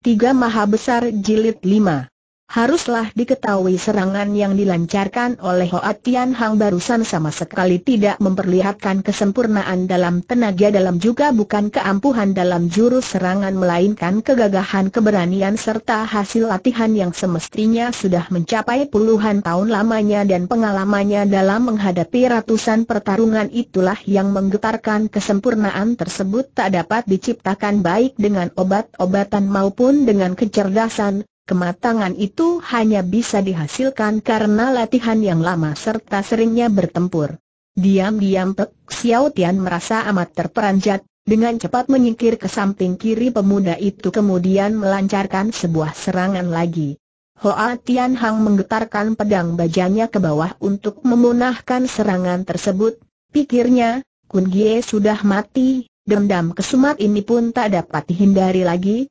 Tiga Maha Besar Jilid 5 Haruslah diketahui serangan yang dilancarkan oleh Hoa Tian Hang barusan sama sekali tidak memperlihatkan kesempurnaan dalam tenaga dalam juga bukan keampuhan dalam jurus serangan melainkan kegagahan keberanian serta hasil latihan yang semestinya sudah mencapai puluhan tahun lamanya dan pengalamannya dalam menghadapi ratusan pertarungan itulah yang menggetarkan kesempurnaan tersebut tak dapat diciptakan baik dengan obat-obatan maupun dengan kecerdasan Kematangan itu hanya bisa dihasilkan karena latihan yang lama serta seringnya bertempur. Diam-diam Pek Xiao Tian merasa amat terperanjat, dengan cepat menyingkir ke samping kiri pemuda itu kemudian melancarkan sebuah serangan lagi. Hoa Tian Hang menggetarkan pedang bajanya ke bawah untuk memunahkan serangan tersebut. Pikirnya, Kun Gie sudah mati, dendam kesumat ini pun tak dapat dihindari lagi,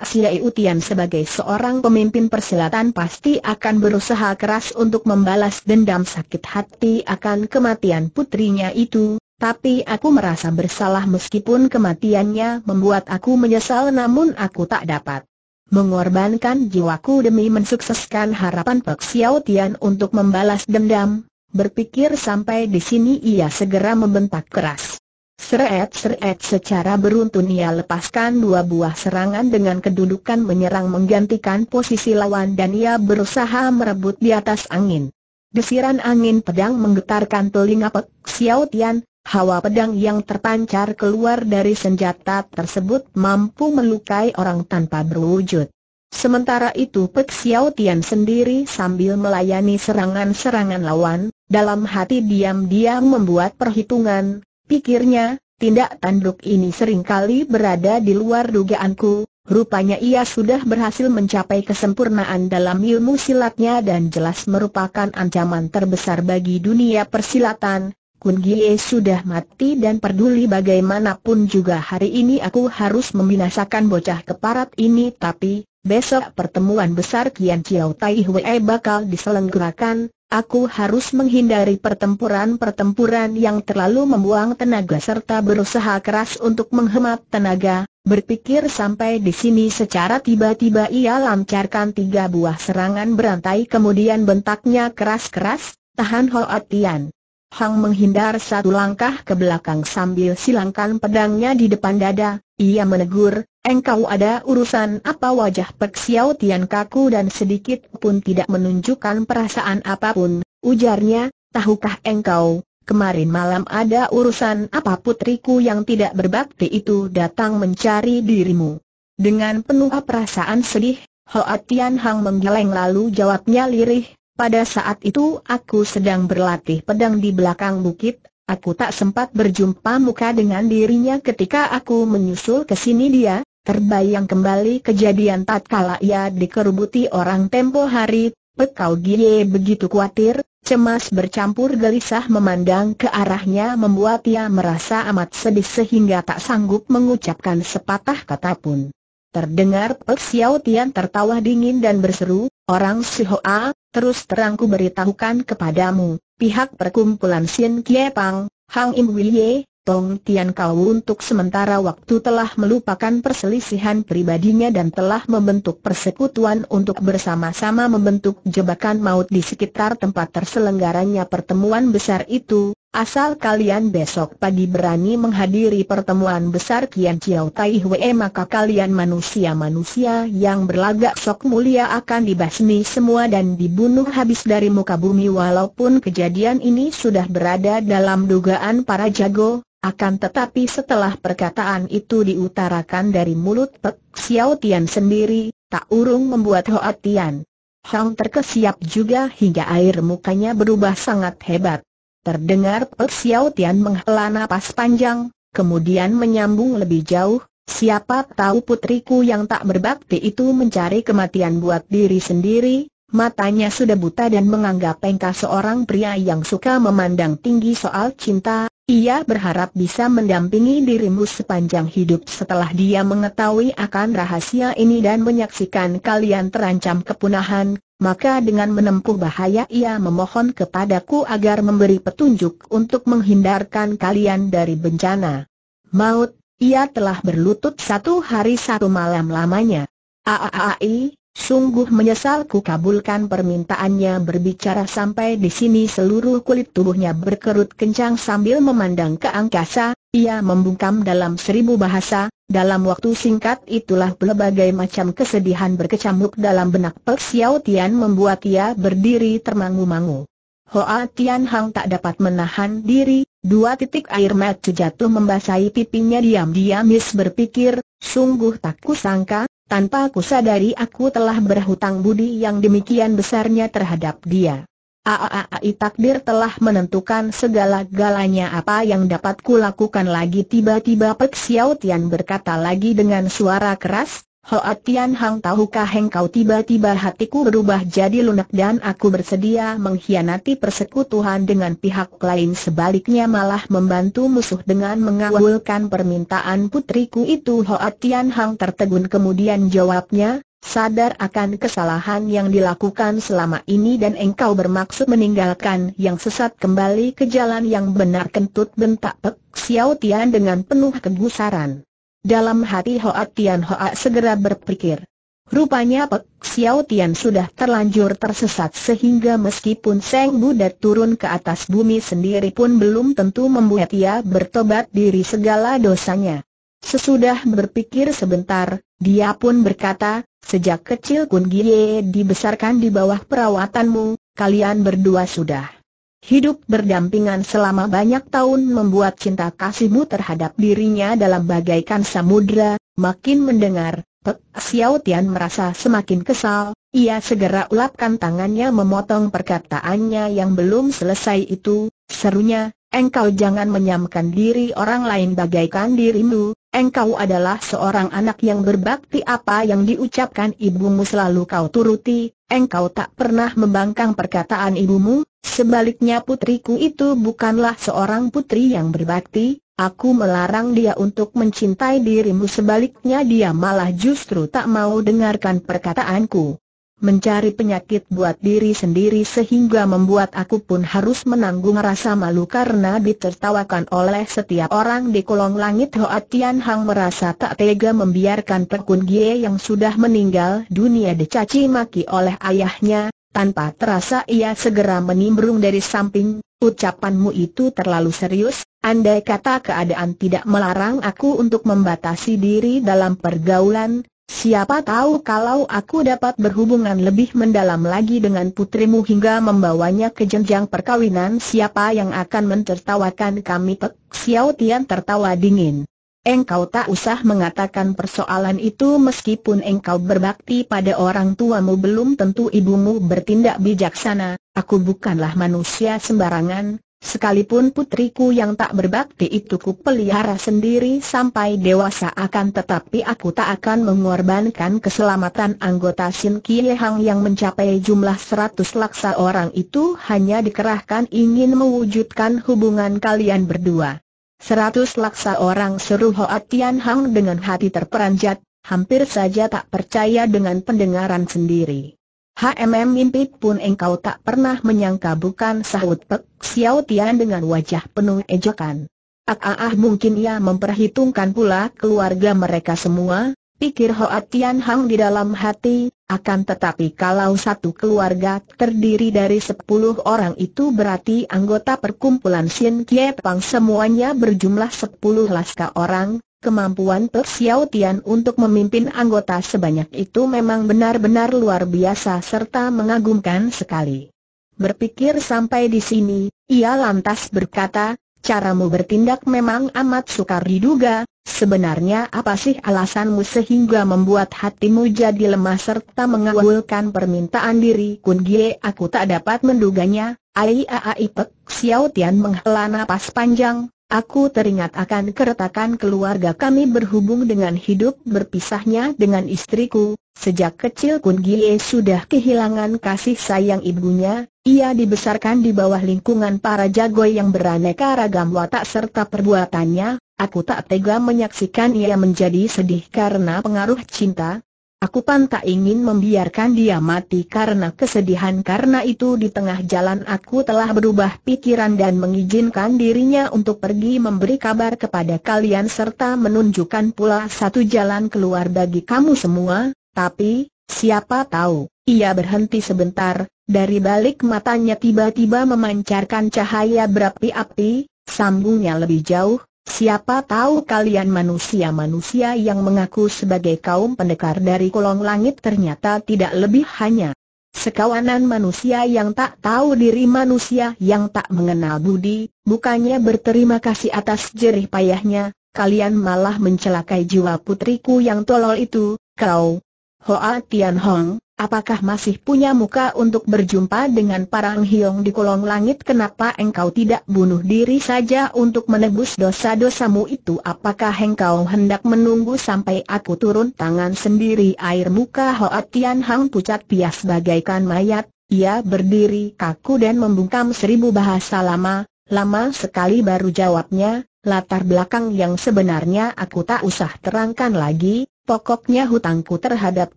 Siai Utian sebagai seorang pemimpin persilatan pasti akan berusaha keras untuk membalas dendam sakit hati akan kematian putrinya itu, tapi aku merasa bersalah meskipun kematiannya membuat aku menyesal namun aku tak dapat mengorbankan jiwaku demi mensukseskan harapan Pek Xiao Tian untuk membalas dendam. Berpikir sampai di sini ia segera membentak keras. Seret-seret secara beruntun ia lepaskan dua buah serangan dengan kedudukan menyerang menggantikan posisi lawan dan ia berusaha merebut di atas angin. Desiran angin pedang menggetarkan telinga Pek Xiao Tian, hawa pedang yang terpancar keluar dari senjata tersebut mampu melukai orang tanpa berwujud. Sementara itu Pek Xiao Tian sendiri sambil melayani serangan-serangan lawan, dalam hati diam-diam membuat perhitungan, Pikirnya, tindak tanduk ini sering kali berada di luar dugaanku, rupanya ia sudah berhasil mencapai kesempurnaan dalam ilmu silatnya dan jelas merupakan ancaman terbesar bagi dunia persilatan. Kun Gie sudah mati dan peduli bagaimanapun juga hari ini aku harus membinasakan bocah keparat ini tapi, besok pertemuan besar Kian Chiao Tai Hwee bakal diselenggarakan, Aku harus menghindari pertempuran-pertempuran yang terlalu membuang tenaga serta berusaha keras untuk menghemat tenaga. Berpikir sampai di sini secara tiba-tiba ia lancarkan tiga buah serangan berantai kemudian bentaknya keras-keras, tahan Hoatian. Hang menghindar satu langkah ke belakang sambil silangkan pedangnya di depan dada, ia menegur, Engkau ada urusan apa wajah Pek Xiao Tian kaku dan sedikit pun tidak menunjukkan perasaan apa pun, ujarnya, tahukah engkau, kemarin malam ada urusan apa putriku yang tidak berbakti itu datang mencari dirimu. Dengan penuh perasaan sedih, Hoa Tian Hang menggeleng lalu jawabnya lirih, pada saat itu aku sedang berlatih pedang di belakang bukit, aku tak sempat berjumpa muka dengan dirinya ketika aku menyusul ke sini dia, Terbayang kembali kejadian tatkala ia dikerubuti orang tempo hari, Pekau Gie begitu khawatir, cemas bercampur gelisah memandang ke arahnya membuat ia merasa amat sedih sehingga tak sanggup mengucapkan sepatah kata pun. Terdengar Pek Xiao Tian tertawa dingin dan berseru, orang si Hoa, terus terangku beritahukan kepadamu, pihak perkumpulan Sin Kie Pang, Hang Im Wilye, Tong Tian Kau untuk sementara waktu telah melupakan perselisihan pribadinya dan telah membentuk persekutuan untuk bersama-sama membentuk jebakan maut di sekitar tempat terselenggaranya pertemuan besar itu. Asal kalian besok pagi berani menghadiri pertemuan besar Kian Chiao Tai Hwe maka kalian manusia-manusia yang berlagak sok mulia akan dibasmi semua dan dibunuh habis dari muka bumi walaupun kejadian ini sudah berada dalam dugaan para jago, akan tetapi setelah perkataan itu diutarakan dari mulut Pek Xiao Tian sendiri, tak urung membuat Hoa Tian Hang terkesiap juga hingga air mukanya berubah sangat hebat. Terdengar Pek Xiao Tian menghela napas panjang, kemudian menyambung lebih jauh, siapa tahu putriku yang tak berbakti itu mencari kematian buat diri sendiri, matanya sudah buta dan menganggap engkau seorang pria yang suka memandang tinggi soal cinta, ia berharap bisa mendampingi dirimu sepanjang hidup. Setelah dia mengetahui akan rahasia ini dan menyaksikan kalian terancam kepunahan, maka dengan menempuh bahaya ia memohon kepadaku agar memberi petunjuk untuk menghindarkan kalian dari bencana. Maut, ia telah berlutut satu hari satu malam lamanya. Aaai, sungguh menyesal ku kabulkan permintaannya berbicara sampai di sini seluruh kulit tubuhnya berkerut kencang sambil memandang ke angkasa, ia membungkam dalam seribu bahasa, dalam waktu singkat itulah berbagai macam kesedihan berkecamuk dalam benak Pek Xiao Tian membuat ia berdiri termangu-mangu. Hoa Tian Hang tak dapat menahan diri, dua titik air mata jatuh membasahi pipinya diam-diam. Miss berpikir, sungguh tak kusangka, tanpa aku sadari aku telah berhutang budi yang demikian besarnya terhadap dia. Aaai takdir telah menentukan segala-galanya apa yang dapat kulakukan lagi tiba-tiba Pek Xiao Tian berkata lagi dengan suara keras, Hoa Tian Hang tahukah engkau tiba-tiba hatiku berubah jadi lunak dan aku bersedia mengkhianati persekutuan dengan pihak lain sebaliknya malah membantu musuh dengan mengawulkan permintaan putriku itu Hoa Tian Hang tertegun kemudian jawabnya, sadar akan kesalahan yang dilakukan selama ini dan engkau bermaksud meninggalkan yang sesat kembali ke jalan yang benar kentut bentak Pek Xiao Tian dengan penuh kegusaran. Dalam hati Hoa Tian Hoa segera berpikir. Rupanya Pek Xiao Tian sudah terlanjur tersesat sehingga meskipun Seng Buddha turun ke atas bumi sendiri pun belum tentu membuat ia bertobat diri segala dosanya. Sesudah berpikir sebentar, dia pun berkata, sejak kecil Kun Gie dibesarkan di bawah perawatanmu, kalian berdua sudah Hidup berdampingan selama banyak tahun membuat cinta kasihmu terhadap dirinya dalam bagaikan samudra, makin mendengar, Pek Xiao Tian merasa semakin kesal, ia segera ulapkan tangannya memotong perkataannya yang belum selesai itu, serunya, engkau jangan menyamkan diri orang lain bagaikan dirimu, engkau adalah seorang anak yang berbakti apa yang diucapkan ibumu selalu kau turuti, engkau tak pernah membangkang perkataan ibumu, Sebaliknya putriku itu bukanlah seorang putri yang berbakti, aku melarang dia untuk mencintai dirimu sebaliknya dia malah justru tak mau dengarkan perkataanku. Mencari penyakit buat diri sendiri sehingga membuat aku pun harus menanggung rasa malu karena ditertawakan oleh setiap orang di kolong langit. Hoa Tian Hang merasa tak tega membiarkan Pekun Gie yang sudah meninggal dunia dicaci maki oleh ayahnya, tanpa terasa ia segera menimbrung dari samping, ucapanmu itu terlalu serius, andai kata keadaan tidak melarang aku untuk membatasi diri dalam pergaulan, siapa tahu kalau aku dapat berhubungan lebih mendalam lagi dengan putrimu hingga membawanya ke jenjang perkawinan siapa yang akan mentertawakan kami? Pek Xiao Tian tertawa dingin. Engkau tak usah mengatakan persoalan itu meskipun engkau berbakti pada orang tuamu. Belum tentu ibumu bertindak bijaksana, aku bukanlah manusia sembarangan, sekalipun putriku yang tak berbakti itu ku pelihara sendiri sampai dewasa akan tetapi aku tak akan mengorbankan keselamatan anggota Sin Kie Hang yang mencapai jumlah seratus laksa orang itu hanya dikerahkan ingin mewujudkan hubungan kalian berdua. Seratus laksa orang seru Hoa Tian Hang dengan hati terperanjat, hampir saja tak percaya dengan pendengaran sendiri. HMM mimpi pun engkau tak pernah menyangka bukan sahut Pek Xiao Tian dengan wajah penuh ejekan. Ah ah ah mungkin ia memperhitungkan pula keluarga mereka semua, pikir Hoa Tian Hang di dalam hati, akan tetapi kalau satu keluarga terdiri dari sepuluh orang itu berarti anggota perkumpulan Sin Kie Pang semuanya berjumlah sepuluh laska orang, kemampuan Pek Tian untuk memimpin anggota sebanyak itu memang benar-benar luar biasa serta mengagumkan sekali. Berpikir sampai di sini, ia lantas berkata, caramu bertindak memang amat sukar diduga, Sebenarnya apa sih alasanmu sehingga membuat hatimu jadi lemah serta mengawulkan permintaan diri? Kun Gie aku tak dapat menduganya, Ai Ai Pek Xiao Tian menghela napas panjang, Aku teringat akan keretakan keluarga kami berhubung dengan hidup berpisahnya dengan istriku. Sejak kecil Kun Gie sudah kehilangan kasih sayang ibunya, ia dibesarkan di bawah lingkungan para jagoy yang beraneka ragam watak serta perbuatannya, Aku tak tega menyaksikan ia menjadi sedih karena pengaruh cinta. Aku pun tak ingin membiarkan dia mati karena kesedihan karena itu di tengah jalan aku telah berubah pikiran dan mengizinkan dirinya untuk pergi memberi kabar kepada kalian serta menunjukkan pula satu jalan keluar bagi kamu semua, Tapi, siapa tahu, ia berhenti sebentar, dari balik matanya tiba-tiba memancarkan cahaya berapi-api, sambungnya lebih jauh, siapa tahu kalian manusia-manusia yang mengaku sebagai kaum pendekar dari kolong langit ternyata tidak lebih hanya sekawanan manusia yang tak tahu diri manusia yang tak mengenal budi, bukannya berterima kasih atas jerih payahnya, kalian malah mencelakai jiwa putriku yang tolol itu, kau. Hoa Tian Hong, Apakah masih punya muka untuk berjumpa dengan Parang Hiong di kolong langit? Kenapa engkau tidak bunuh diri saja untuk menebus dosa-dosamu itu? Apakah engkau hendak menunggu sampai aku turun tangan sendiri? Air muka Hoa Tian Hang pucat pias bagaikan mayat. Ia berdiri kaku dan membungkam seribu bahasa lama, lama sekali baru jawabnya, latar belakang yang sebenarnya aku tak usah terangkan lagi, Pokoknya hutangku terhadap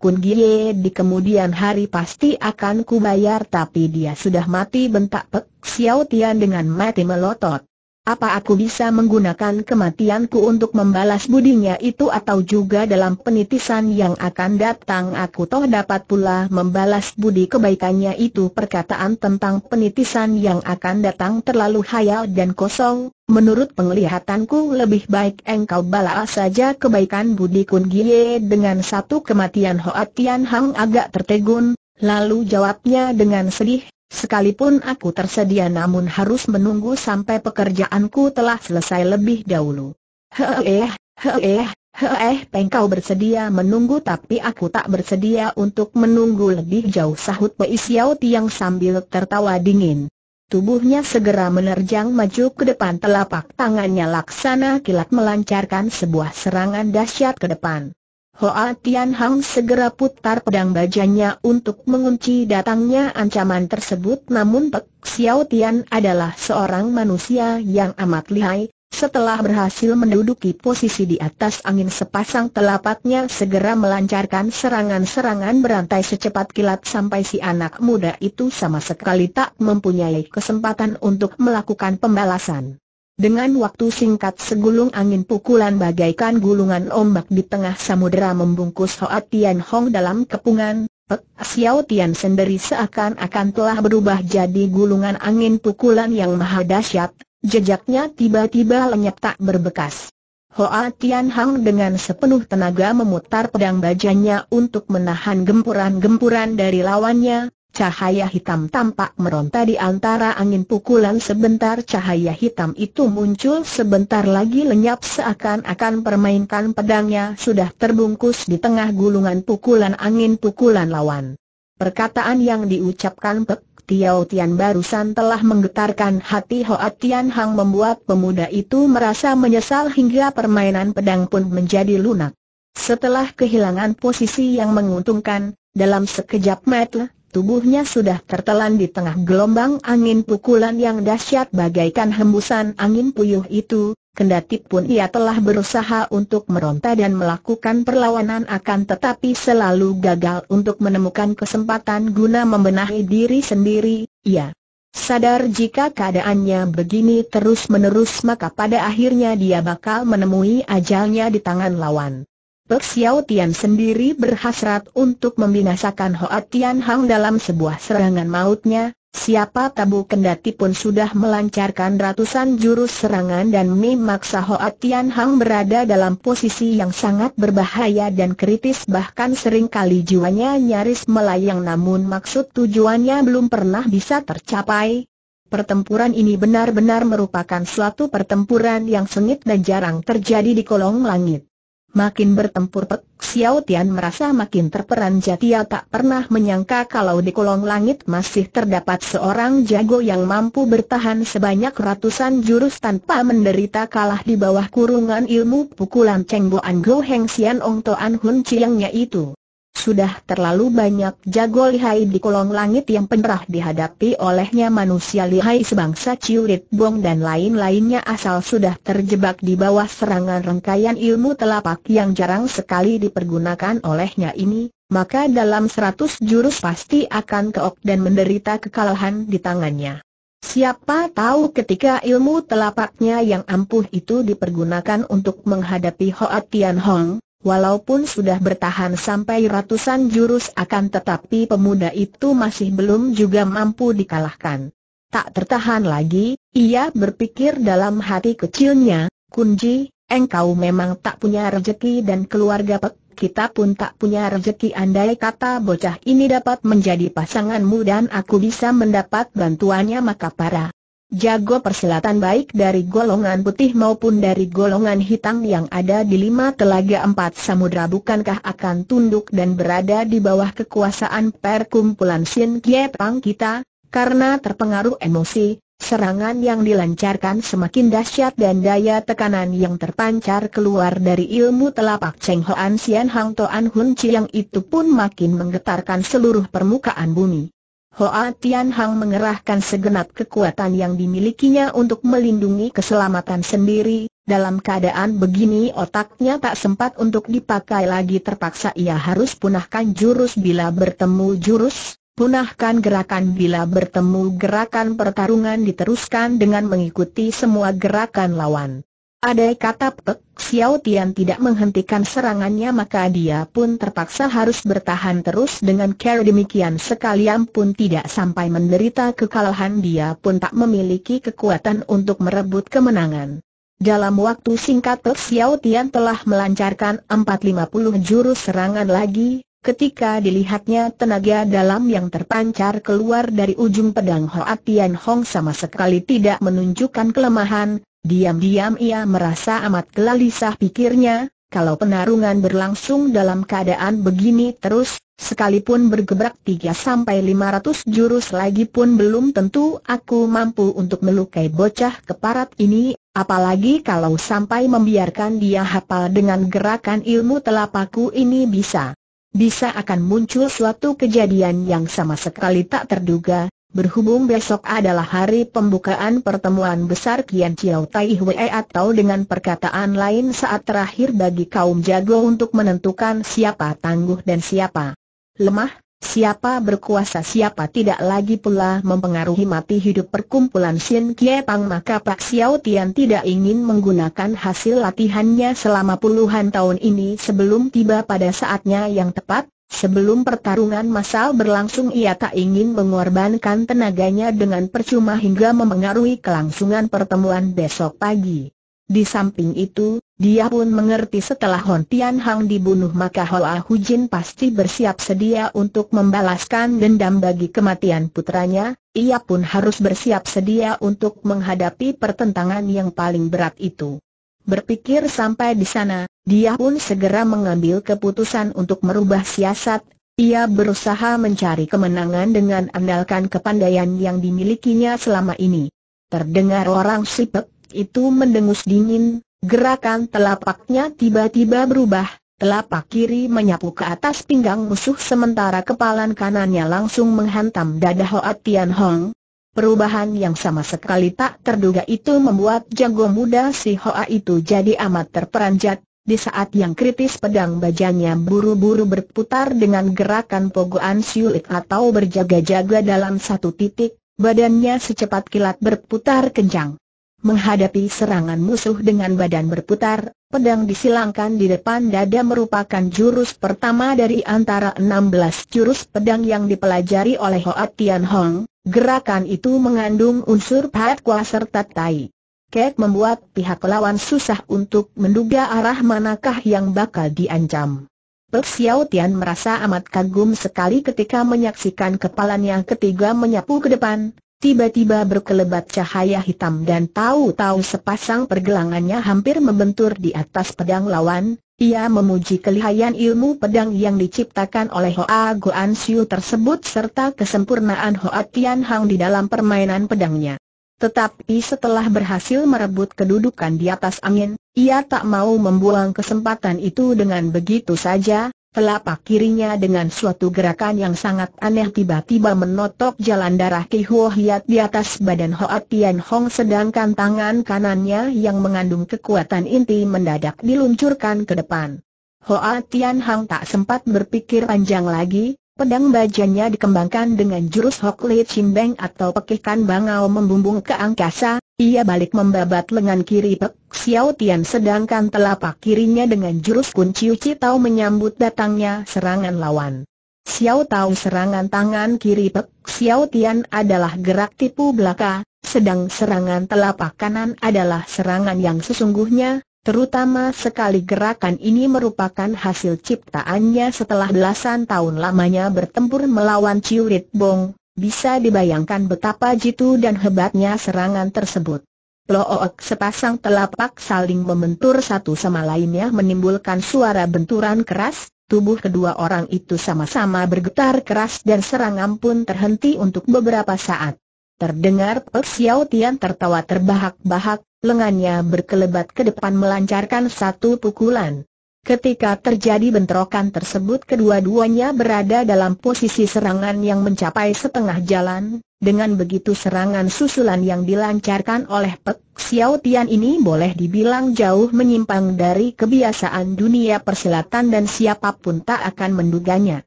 Kun Gie di kemudian hari pasti akan kubayar tapi dia sudah mati bentak Pek Xiao Tian dengan mati melotot. Apa aku bisa menggunakan kematianku untuk membalas budinya itu atau juga dalam penitisan yang akan datang aku toh dapat pula membalas budi kebaikannya itu perkataan tentang penitisan yang akan datang terlalu hayal dan kosong, menurut penglihatanku lebih baik engkau balas saja kebaikan budi Kun Gie dengan satu kematian Hoa Tian Hang agak tertegun, lalu jawabnya dengan sedih, Sekalipun aku tersedia namun harus menunggu sampai pekerjaanku telah selesai lebih dahulu. Heeh, heeh, heeh, engkau bersedia menunggu tapi aku tak bersedia untuk menunggu lebih jauh sahut Pei Xiao Tiang sambil tertawa dingin. Tubuhnya segera menerjang maju ke depan telapak tangannya laksana kilat melancarkan sebuah serangan dahsyat ke depan. Hoa Tian Hang segera putar pedang bajanya untuk mengunci datangnya ancaman tersebut namun Pek Xiao Tian adalah seorang manusia yang amat lihai, setelah berhasil menduduki posisi di atas angin sepasang telapaknya segera melancarkan serangan-serangan berantai secepat kilat sampai si anak muda itu sama sekali tak mempunyai kesempatan untuk melakukan pembalasan. Dengan waktu singkat segulung angin pukulan bagaikan gulungan ombak di tengah samudera membungkus Hoa Tian Hong dalam kepungan, Pek Xiao Tian sendiri seakan-akan telah berubah jadi gulungan angin pukulan yang maha dahsyat, jejaknya tiba-tiba lenyap tak berbekas. Hoa Tian Hang dengan sepenuh tenaga memutar pedang bajanya untuk menahan gempuran-gempuran dari lawannya, Cahaya hitam tampak meronta di antara angin pukulan sebentar cahaya hitam itu muncul sebentar lagi lenyap seakan-akan permainkan pedangnya sudah terbungkus di tengah gulungan pukulan angin pukulan lawan. Perkataan yang diucapkan Pek Tiao Tian barusan telah menggetarkan hati Hoa Tian Hang membuat pemuda itu merasa menyesal hingga permainan pedang pun menjadi lunak. Setelah kehilangan posisi yang menguntungkan, dalam sekejap mata, tubuhnya sudah tertelan di tengah gelombang angin pukulan yang dahsyat bagaikan hembusan angin puyuh itu, kendati pun ia telah berusaha untuk meronta dan melakukan perlawanan akan tetapi selalu gagal untuk menemukan kesempatan guna membenahi diri sendiri, ia sadar jika keadaannya begini terus-menerus maka pada akhirnya dia bakal menemui ajalnya di tangan lawan. Pek Xiao Tian sendiri berhasrat untuk membinasakan Hoa Tian Hang dalam sebuah serangan mautnya, siapa tabu kendati pun sudah melancarkan ratusan jurus serangan dan memaksa Hoa Tian Hang berada dalam posisi yang sangat berbahaya dan kritis bahkan sering kali jiwanya nyaris melayang namun maksud tujuannya belum pernah bisa tercapai. Pertempuran ini benar-benar merupakan suatu pertempuran yang sengit dan jarang terjadi di kolong langit. Makin bertempur Pek Xiao Tian merasa makin terperanjat ia tak pernah menyangka kalau di kolong langit masih terdapat seorang jago yang mampu bertahan sebanyak ratusan jurus tanpa menderita kalah di bawah kurungan ilmu pukulan Cheng Bo An Go Heng Sian Ong Toan Hun Chiangnya itu. Sudah terlalu banyak jago lihai di kolong langit yang pernah dihadapi olehnya manusia lihai sebangsa Ciurit Bong dan lain-lainnya asal sudah terjebak di bawah serangan rangkaian ilmu telapak yang jarang sekali dipergunakan olehnya ini, maka dalam seratus jurus pasti akan keok dan menderita kekalahan di tangannya. Siapa tahu ketika ilmu telapaknya yang ampuh itu dipergunakan untuk menghadapi Hoa Tian Hong, Walaupun sudah bertahan sampai ratusan jurus akan tetapi pemuda itu masih belum juga mampu dikalahkan. Tak tertahan lagi, ia berpikir dalam hati kecilnya, Kunji, engkau memang tak punya rejeki dan keluarga pek, kita pun tak punya rejeki andai kata bocah ini dapat menjadi pasanganmu dan aku bisa mendapat bantuannya maka para jago persilatan baik dari golongan putih maupun dari golongan hitam yang ada di lima telaga empat samudra bukankah akan tunduk dan berada di bawah kekuasaan perkumpulan Sin Pang kita, karena terpengaruh emosi, serangan yang dilancarkan semakin dahsyat dan daya tekanan yang terpancar keluar dari ilmu telapak Cheng Hoan Sian Hang Toan Hun Chiang itu pun makin menggetarkan seluruh permukaan bumi. Hoa Tian Hang mengerahkan segenap kekuatan yang dimilikinya untuk melindungi keselamatan sendiri, dalam keadaan begini otaknya tak sempat untuk dipakai lagi terpaksa ia harus punahkan jurus bila bertemu jurus, punahkan gerakan bila bertemu gerakan pertarungan diteruskan dengan mengikuti semua gerakan lawan. Ada kata Pek Xiao Tian tidak menghentikan serangannya maka dia pun terpaksa harus bertahan terus dengan cara demikian. Sekalian pun tidak sampai menderita kekalahan dia pun tak memiliki kekuatan untuk merebut kemenangan. Dalam waktu singkat Pek Xiao Tian telah melancarkan 450 jurus serangan lagi, ketika dilihatnya tenaga dalam yang terpancar keluar dari ujung pedang Hoa Tian Hong sama sekali tidak menunjukkan kelemahan, Diam-diam ia merasa amat gelisah pikirnya, kalau penarungan berlangsung dalam keadaan begini terus, sekalipun bergebrak 3 sampai 500 jurus lagi pun belum tentu aku mampu untuk melukai bocah keparat ini, apalagi kalau sampai membiarkan dia hafal dengan gerakan ilmu telapakku ini bisa. Bisa akan muncul suatu kejadian yang sama sekali tak terduga, Berhubung besok adalah hari pembukaan pertemuan besar Kian Chiao Tai Hwe atau dengan perkataan lain saat terakhir bagi kaum jago untuk menentukan siapa tangguh dan siapa lemah, siapa berkuasa siapa tidak lagi pula mempengaruhi mati hidup perkumpulan Shin Kie Pang maka Pak Xiao Tian tidak ingin menggunakan hasil latihannya selama puluhan tahun ini sebelum tiba pada saatnya yang tepat, Sebelum pertarungan massal berlangsung ia tak ingin mengorbankan tenaganya dengan percuma hingga memengaruhi kelangsungan pertemuan besok pagi. Di samping itu, dia pun mengerti setelah Hon Tian Hang dibunuh maka Hoa Hujin pasti bersiap sedia untuk membalaskan dendam bagi kematian putranya, ia pun harus bersiap sedia untuk menghadapi pertentangan yang paling berat itu. Berpikir sampai di sana, dia pun segera mengambil keputusan untuk merubah siasat. Ia berusaha mencari kemenangan dengan andalkan kepandaian yang dimilikinya selama ini. Terdengar orang sipek itu mendengus dingin, gerakan telapaknya tiba-tiba berubah, telapak kiri menyapu ke atas pinggang musuh sementara kepalan kanannya langsung menghantam dada Hoa Tian Hong, Perubahan yang sama sekali tak terduga itu membuat jago muda si Hoa itu jadi amat terperanjat, di saat yang kritis pedang bajanya buru-buru berputar dengan gerakan pogoan siulit atau berjaga-jaga dalam satu titik, badannya secepat kilat berputar kencang. Menghadapi serangan musuh dengan badan berputar, pedang disilangkan di depan dada merupakan jurus pertama dari antara 16 jurus pedang yang dipelajari oleh Hoa Tian Hong, Gerakan itu mengandung unsur Kwa serta Tai. Kek membuat pihak lawan susah untuk menduga arah manakah yang bakal diancam. Pek Tian merasa amat kagum sekali ketika menyaksikan kepalanya ketiga menyapu ke depan, tiba-tiba berkelebat cahaya hitam dan tahu-tahu sepasang pergelangannya hampir membentur di atas pedang lawan, ia memuji kelihayan ilmu pedang yang diciptakan oleh Hoa Goan Siu tersebut serta kesempurnaan Hoa Tian Hang di dalam permainan pedangnya. Tetapi setelah berhasil merebut kedudukan di atas angin, ia tak mau membuang kesempatan itu dengan begitu saja, Telapak kirinya dengan suatu gerakan yang sangat aneh tiba-tiba menotok jalan darah Ki Huo Hiat di atas badan Hoa Tian Hong sedangkan tangan kanannya yang mengandung kekuatan inti mendadak diluncurkan ke depan. Hoa Tian Hang tak sempat berpikir panjang lagi, Pedang bajanya dikembangkan dengan jurus Hok Li Chimbeng atau pekihkan bangau membumbung ke angkasa, ia balik membabat lengan kiri Pek Xiao Tian sedangkan telapak kirinya dengan jurus kunci Uci Tau menyambut datangnya serangan lawan. Xiao Tau serangan tangan kiri Pek Xiao Tian adalah gerak tipu belaka, sedang serangan telapak kanan adalah serangan yang sesungguhnya, Terutama sekali gerakan ini merupakan hasil ciptaannya setelah belasan tahun lamanya bertempur melawan Ciurit Bong, bisa dibayangkan betapa jitu dan hebatnya serangan tersebut. Look sepasang telapak saling membentur satu sama lainnya menimbulkan suara benturan keras, tubuh kedua orang itu sama-sama bergetar keras dan serangan pun terhenti untuk beberapa saat. Terdengar Pek Xiao Tian tertawa terbahak-bahak, lengannya berkelebat ke depan melancarkan satu pukulan. Ketika terjadi bentrokan tersebut kedua-duanya berada dalam posisi serangan yang mencapai setengah jalan, dengan begitu serangan susulan yang dilancarkan oleh Pek Xiao Tian ini boleh dibilang jauh menyimpang dari kebiasaan dunia persilatan dan siapa pun tak akan menduganya.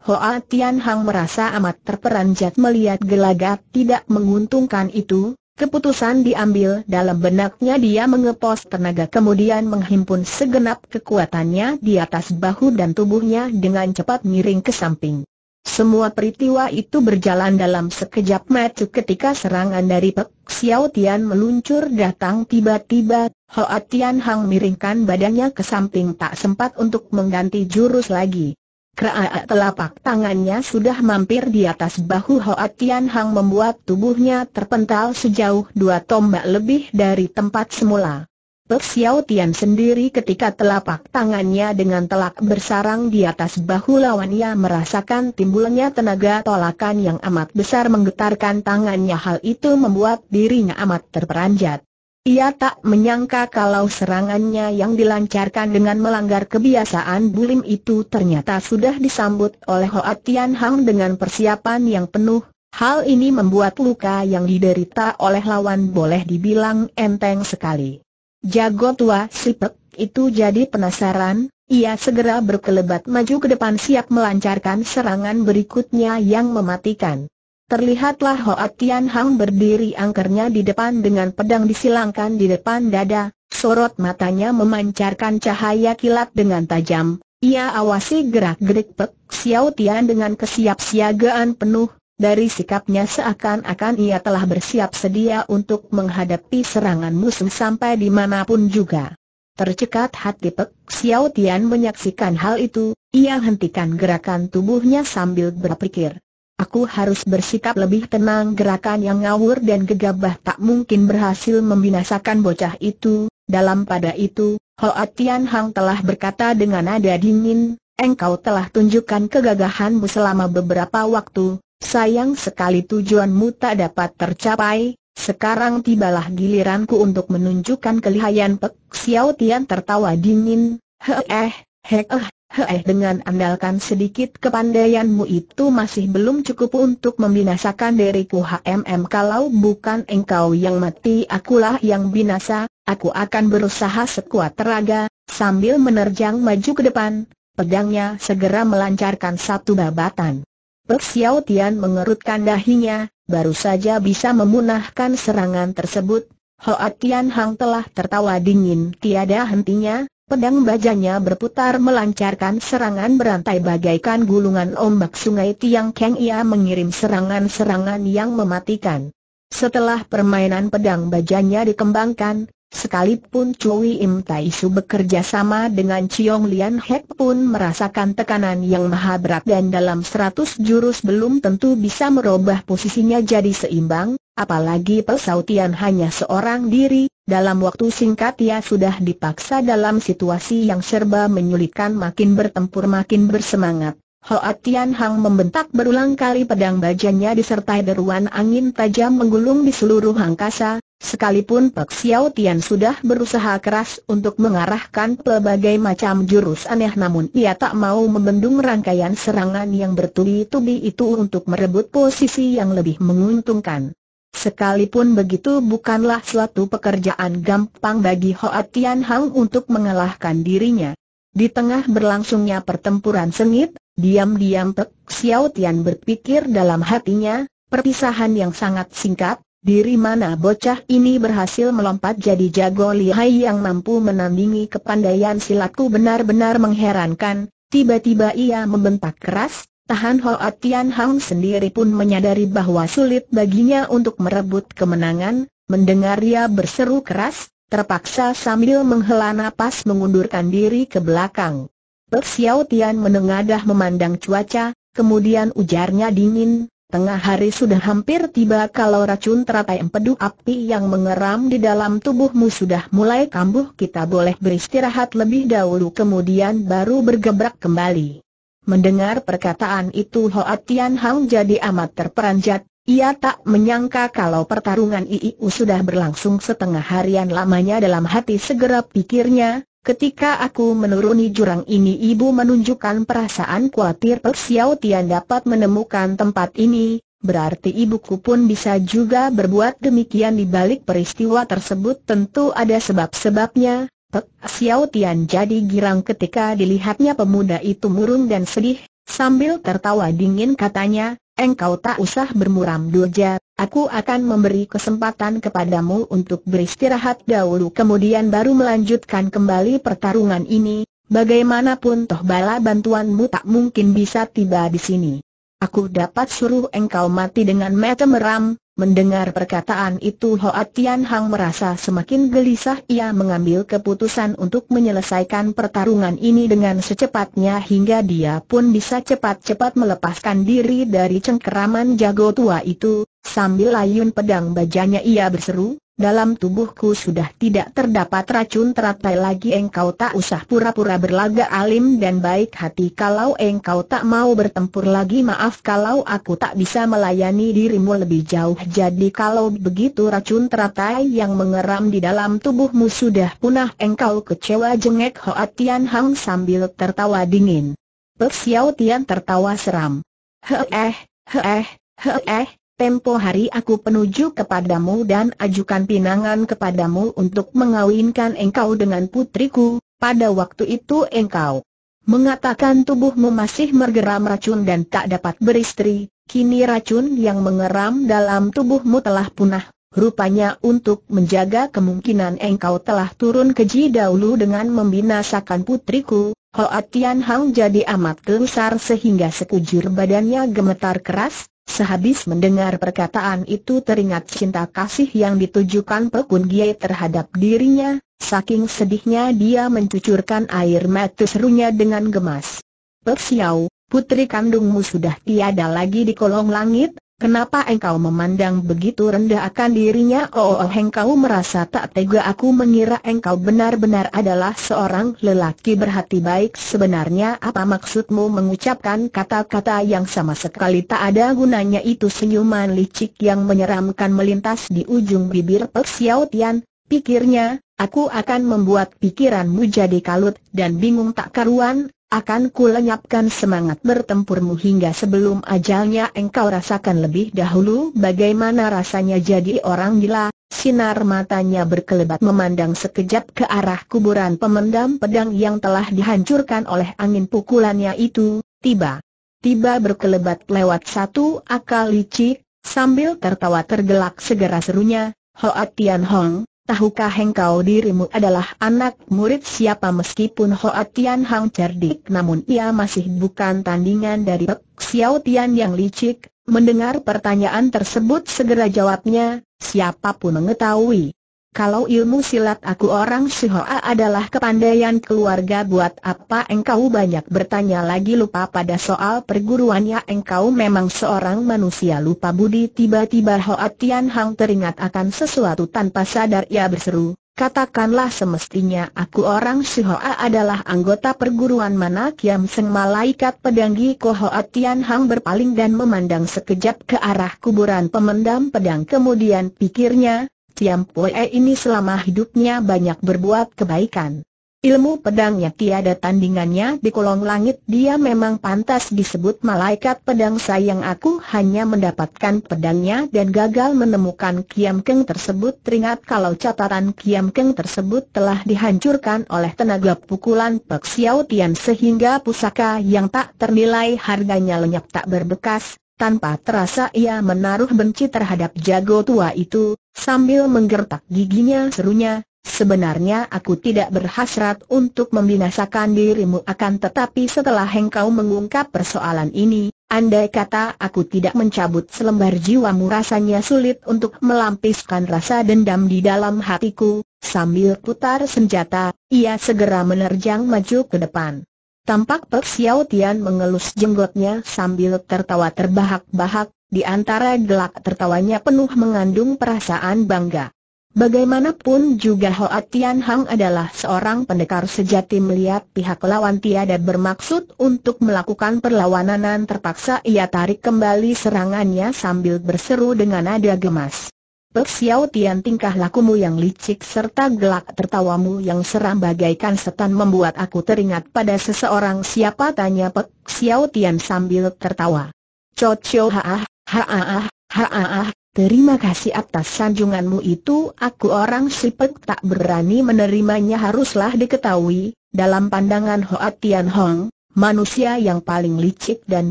Hoa Tian Hang merasa amat terperanjat melihat gelagat tidak menguntungkan itu, Keputusan diambil dalam benaknya dia mengepos tenaga kemudian menghimpun segenap kekuatannya di atas bahu dan tubuhnya dengan cepat miring ke samping. Semua peristiwa itu berjalan dalam sekejap mata ketika serangan dari Pek Xiao Tian meluncur datang tiba-tiba, Hoa Tian Hang miringkan badannya ke samping tak sempat untuk mengganti jurus lagi. Keraa telapak tangannya sudah mampir di atas bahu Hoa Tian Hang membuat tubuhnya terpental sejauh dua tombak lebih dari tempat semula. Pek Xiao Tian sendiri ketika telapak tangannya dengan telak bersarang di atas bahu lawannya merasakan timbulnya tenaga tolakan yang amat besar menggetarkan tangannya hal itu membuat dirinya amat terperanjat. Ia tak menyangka kalau serangannya yang dilancarkan dengan melanggar kebiasaan bulim itu ternyata sudah disambut oleh Hoa Tian Hang dengan persiapan yang penuh. Hal ini membuat luka yang diderita oleh lawan boleh dibilang enteng sekali. Jago tua Sipek itu jadi penasaran, ia segera berkelebat maju ke depan siap melancarkan serangan berikutnya yang mematikan. Terlihatlah Hoa Tian Hang berdiri angkernya di depan dengan pedang disilangkan di depan dada, sorot matanya memancarkan cahaya kilat dengan tajam. Ia awasi gerak-gerik Pek Xiao Tian dengan kesiapsiagaan penuh, dari sikapnya seakan-akan ia telah bersiap sedia untuk menghadapi serangan musuh sampai di mana pun juga. Tercekat hati Pek Xiao Tian menyaksikan hal itu, ia hentikan gerakan tubuhnya sambil berpikir. Aku harus bersikap lebih tenang gerakan yang ngawur dan gegabah tak mungkin berhasil membinasakan bocah itu. Dalam pada itu, Hoa Tian Hang telah berkata dengan nada dingin, engkau telah tunjukkan kegagahanmu selama beberapa waktu, sayang sekali tujuanmu tak dapat tercapai, sekarang tibalah giliranku untuk menunjukkan kelihayan. Pek Xiao Tian tertawa dingin, heh eh, heh eh, Hei dengan andalkan sedikit kepandaianmu itu masih belum cukup untuk membinasakan diriku HMM kalau bukan engkau yang mati akulah yang binasa, aku akan berusaha sekuat tenaga, sambil menerjang maju ke depan, pedangnya segera melancarkan satu babatan. Pek Tian mengerutkan dahinya, baru saja bisa memunahkan serangan tersebut, Hoa Tian Hang telah tertawa dingin tiada hentinya, Pedang bajanya berputar melancarkan serangan berantai bagaikan gulungan ombak sungai Tiang Keng ia mengirim serangan-serangan yang mematikan. Setelah permainan pedang bajanya dikembangkan, Sekalipun Cui Im Tai Su bekerja sama dengan Chiong Lian Hek pun merasakan tekanan yang maha berat dan dalam seratus jurus belum tentu bisa merubah posisinya jadi seimbang, apalagi Pesautian hanya seorang diri, dalam waktu singkat ia sudah dipaksa dalam situasi yang serba menyulitkan makin bertempur makin bersemangat. Hoa Tian Hang membentak berulang kali pedang bajanya disertai deruan angin tajam menggulung di seluruh angkasa, sekalipun Pek Xiao Tian sudah berusaha keras untuk mengarahkan pelbagai macam jurus aneh namun ia tak mau membendung rangkaian serangan yang bertubi-tubi itu untuk merebut posisi yang lebih menguntungkan. Sekalipun begitu bukanlah suatu pekerjaan gampang bagi Hoa Tian Hang untuk mengalahkan dirinya. Di tengah berlangsungnya pertempuran sengit, Diam-diam Pek Xiao Tian berpikir dalam hatinya, perpisahan yang sangat singkat, diri mana bocah ini berhasil melompat jadi jago lihai yang mampu menandingi kepandaian silatku benar-benar mengherankan, tiba-tiba ia membentak keras, Tahan Hoa Tian Hang sendiri pun menyadari bahwa sulit baginya untuk merebut kemenangan, mendengar ia berseru keras, terpaksa sambil menghela napas mengundurkan diri ke belakang. Pek Xiao Tian menengadah memandang cuaca, kemudian ujarnya dingin, tengah hari sudah hampir tiba kalau racun teratai empedu api yang mengeram di dalam tubuhmu sudah mulai kambuh kita boleh beristirahat lebih dahulu kemudian baru bergebrak kembali. Mendengar perkataan itu Hoa Tian Hang jadi amat terperanjat, ia tak menyangka kalau pertarungan IIU sudah berlangsung setengah harian lamanya dalam hati segera pikirnya, Ketika aku menuruni jurang ini ibu menunjukkan perasaan khawatir Persiao Tian dapat menemukan tempat ini, berarti ibuku pun bisa juga berbuat demikian di balik peristiwa tersebut tentu ada sebab-sebabnya. Pek Xiao Tian jadi girang ketika dilihatnya pemuda itu murung dan sedih, sambil tertawa dingin katanya, engkau tak usah bermuram doja, aku akan memberi kesempatan kepadamu untuk beristirahat dahulu kemudian baru melanjutkan kembali pertarungan ini, bagaimanapun toh bala bantuanmu tak mungkin bisa tiba di sini. Aku dapat suruh engkau mati dengan mata meram, Mendengar perkataan itu Hoa Tian Hang merasa semakin gelisah. Ia mengambil keputusan untuk menyelesaikan pertarungan ini dengan secepatnya hingga dia pun bisa cepat-cepat melepaskan diri dari cengkeraman jago tua itu, sambil layun pedang bajanya ia berseru, dalam tubuhku sudah tidak terdapat racun teratai lagi. Engkau tak usah pura-pura berlagak alim dan baik hati. Kalau engkau tak mau bertempur lagi maaf kalau aku tak bisa melayani dirimu lebih jauh. Jadi kalau begitu racun teratai yang mengeram di dalam tubuhmu sudah punah engkau kecewa jengek. Hoa Tian Hang sambil tertawa dingin. Pek Xiao Tian tertawa seram. Heeh, heeh, heeh, tempo hari aku penuju kepadamu dan ajukan pinangan kepadamu untuk mengawinkan engkau dengan putriku, pada waktu itu engkau mengatakan tubuhmu masih mergeram racun dan tak dapat beristri, kini racun yang mengeram dalam tubuhmu telah punah, rupanya untuk menjaga kemungkinan engkau telah turun keji dahulu dengan membinasakan putriku, Hoa Tian Hang jadi amat gelusar sehingga sekujur badannya gemetar keras, Sehabis mendengar perkataan itu teringat cinta kasih yang ditujukan Pekun Giai terhadap dirinya, saking sedihnya dia mencucurkan air mata serunya dengan gemas. Pek Xiao, putri kandungmu sudah tiada lagi di kolong langit, Kenapa engkau memandang begitu rendah akan dirinya? Oh, oh engkau merasa tak tega aku mengira engkau benar-benar adalah seorang lelaki berhati baik. Sebenarnya apa maksudmu mengucapkan kata-kata yang sama sekali? Tak ada gunanya itu. Senyuman licik yang menyeramkan melintas di ujung bibir Pek Xiao Tian. Pikirnya, aku akan membuat pikiranmu jadi kalut dan bingung tak karuan, akan kulenyapkan semangat bertempurmu hingga sebelum ajalnya engkau rasakan lebih dahulu bagaimana rasanya jadi orang gila. Sinar matanya berkelebat memandang sekejap ke arah kuburan pemendam pedang yang telah dihancurkan oleh angin pukulannya itu, tiba. Tiba berkelebat lewat satu akal licik, sambil tertawa tergelak segera serunya, Hoa Tian Hong, Tahukah engkau dirimu adalah anak murid siapa meskipun Hoa Tian Hang cerdik namun ia masih bukan tandingan dari Pek Xiao Tian yang licik, mendengar pertanyaan tersebut segera jawabnya, siapa pun mengetahui kalau ilmu silat aku orang Sihoa adalah kepandaian keluarga buat apa engkau banyak bertanya lagi lupa pada soal perguruannya. Engkau memang seorang manusia. Lupa budi tiba-tiba Hoa Tian Hang teringat akan sesuatu tanpa sadar ia berseru, katakanlah semestinya aku orang Sihoa adalah anggota perguruan mana? Kiam Seng Malaikat Pedanggi Ko Hoa Tian Hang berpaling dan memandang sekejap ke arah kuburan pemendam pedang. Kemudian pikirnya, Tiam Poe ini selama hidupnya banyak berbuat kebaikan. Ilmu pedangnya tiada tandingannya di kolong langit dia memang pantas disebut malaikat pedang sayang. Aku hanya mendapatkan pedangnya dan gagal menemukan Kiam Keng tersebut. Teringat kalau catatan Kiam Keng tersebut telah dihancurkan oleh tenaga pukulan Pek Xiao sehingga pusaka yang tak ternilai harganya lenyap tak berbekas tanpa terasa ia menaruh benci terhadap jago tua itu, sambil menggertak giginya serunya, Sebenarnya aku tidak berhasrat untuk membinasakan dirimu akan tetapi setelah engkau mengungkap persoalan ini, andai kata aku tidak mencabut selembar jiwamu rasanya sulit untuk melampiskan rasa dendam di dalam hatiku, sambil putar senjata, ia segera menerjang maju ke depan. Tampak Pek Xiao Tian mengelus jenggotnya sambil tertawa terbahak-bahak, di antara gelak tertawanya penuh mengandung perasaan bangga. Bagaimanapun juga Hoa Tian Hang adalah seorang pendekar sejati melihat pihak lawan tiada bermaksud untuk melakukan perlawanan terpaksa ia tarik kembali serangannya sambil berseru dengan nada gemas. Pek Xiao Tian tingkah lakumu yang licik serta gelak tertawamu yang seram bagaikan setan membuat aku teringat pada seseorang. Siapa? Tanya Pek Xiao Tian sambil tertawa. Cho ha ha ha ha Terima kasih atas sanjunganmu itu. Aku orang sipek tak berani menerimanya. Haruslah diketahui, dalam pandangan Hoa Tian Hong, manusia yang paling licik dan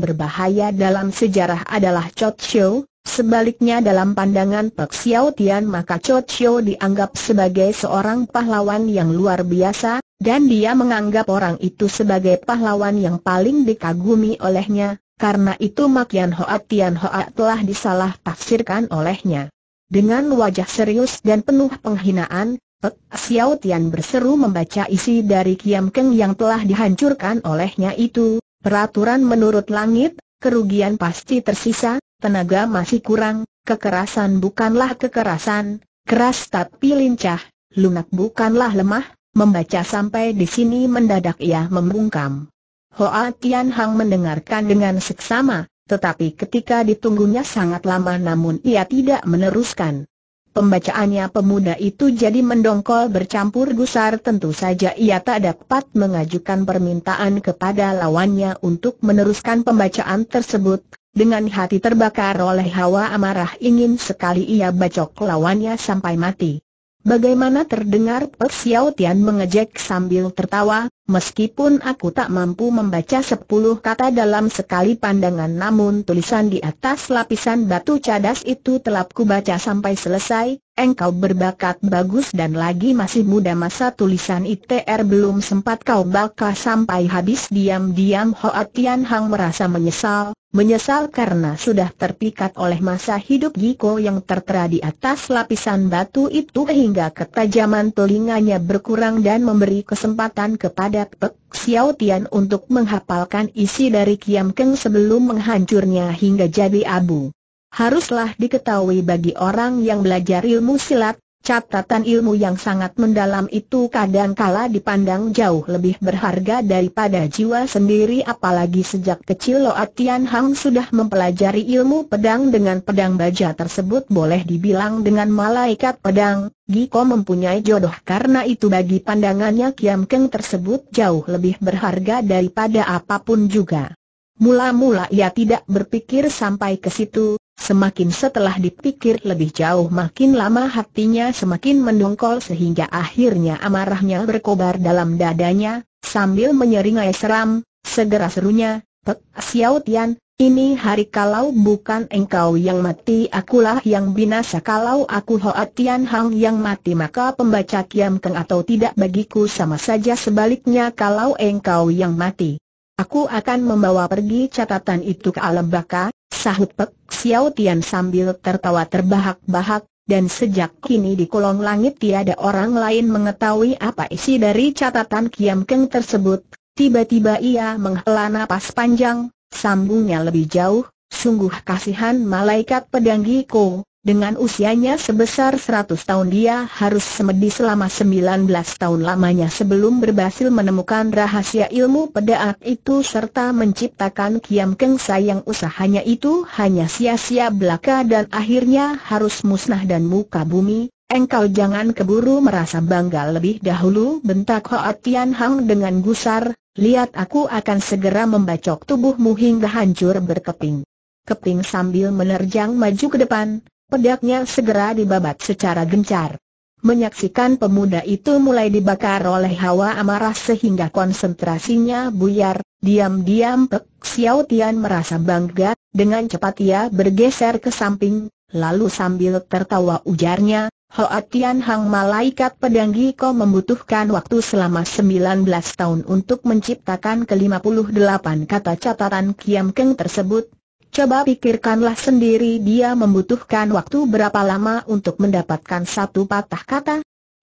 berbahaya dalam sejarah adalah Chot Shou, sebaliknya dalam pandangan Pek Xiao Tian maka Chot Shou dianggap sebagai seorang pahlawan yang luar biasa, dan dia menganggap orang itu sebagai pahlawan yang paling dikagumi olehnya, karena itu Makian Hoa Tian Hoa telah disalah tafsirkan olehnya. Dengan wajah serius dan penuh penghinaan, Pek Xiao Tian berseru membaca isi dari Kiam Keng yang telah dihancurkan olehnya itu, peraturan menurut langit, kerugian pasti tersisa, tenaga masih kurang, kekerasan bukanlah kekerasan, keras tapi lincah, lunak bukanlah lemah, membaca sampai di sini mendadak ia membungkam. Hoa Tian Hang mendengarkan dengan seksama, tetapi ketika ditunggunya sangat lama namun ia tidak meneruskan. Pembacaannya pemuda itu jadi mendongkol bercampur gusar tentu saja ia tak dapat mengajukan permintaan kepada lawannya untuk meneruskan pembacaan tersebut, dengan hati terbakar oleh hawa amarah ingin sekali ia bacok lawannya sampai mati. Bagaimana terdengar Pek Tian mengejek sambil tertawa, meskipun aku tak mampu membaca sepuluh kata dalam sekali pandangan namun tulisan di atas lapisan batu cadas itu telah kubaca sampai selesai, engkau berbakat bagus dan lagi masih muda masa tulisan ITR belum sempat kau baca sampai habis diam-diam Hoa Tian Hang merasa menyesal, Menyesal karena sudah terpikat oleh masa hidup Giko yang tertera di atas lapisan batu itu hingga ketajaman telinganya berkurang dan memberi kesempatan kepada Pek Xiao Tian untuk menghafalkan isi dari Kiam Keng sebelum menghancurnya hingga jadi abu. Haruslah diketahui bagi orang yang belajar ilmu silat, Catatan ilmu yang sangat mendalam itu kadang-kala dipandang jauh lebih berharga daripada jiwa sendiri apalagi sejak kecil Loat Tian Hang sudah mempelajari ilmu pedang dengan pedang baja tersebut boleh dibilang dengan malaikat pedang, Giko mempunyai jodoh karena itu bagi pandangannya Kiam Keng tersebut jauh lebih berharga daripada apa pun juga. Mula-mula ia tidak berpikir sampai ke situ, Semakin setelah dipikir lebih jauh makin lama hatinya semakin mendongkol sehingga akhirnya amarahnya berkobar dalam dadanya, sambil menyeringai seram, segera serunya, Pek Xiao Tian, ini hari kalau bukan engkau yang mati akulah yang binasa kalau aku Hoa Tian Hang yang mati maka pembaca Kiam Keng atau tidak bagiku sama saja sebaliknya kalau engkau yang mati. Aku akan membawa pergi catatan itu ke alam baka, sahut Pek Xiao Tian sambil tertawa terbahak-bahak, dan sejak kini di kolong langit tiada orang lain mengetahui apa isi dari catatan Kiam Keng tersebut. Tiba-tiba ia menghela napas panjang, sambungnya lebih jauh, sungguh kasihan malaikat pedang Giko, dengan usianya sebesar 100 tahun dia harus semedi selama 19 tahun lamanya sebelum berhasil menemukan rahasia ilmu pedang itu serta menciptakan Kiam Keng sayang. Usahanya itu hanya sia-sia belaka dan akhirnya harus musnah dan muka bumi, engkau jangan keburu merasa bangga lebih dahulu bentak Hoa Tian Hang dengan gusar, lihat aku akan segera membacok tubuhmu hingga hancur berkeping. Keping sambil menerjang maju ke depan, pedaknya segera dibabat secara gencar. Menyaksikan pemuda itu mulai dibakar oleh hawa amarah sehingga konsentrasinya buyar, diam-diam Pek Xiao Tian merasa bangga, dengan cepat ia bergeser ke samping, lalu sambil tertawa ujarnya, Hoa Tian Hang Malaikat Pedang kau membutuhkan waktu selama 19 tahun untuk menciptakan ke-58 kata catatan Kiam Keng tersebut, Coba pikirkanlah sendiri dia membutuhkan waktu berapa lama untuk mendapatkan satu patah kata.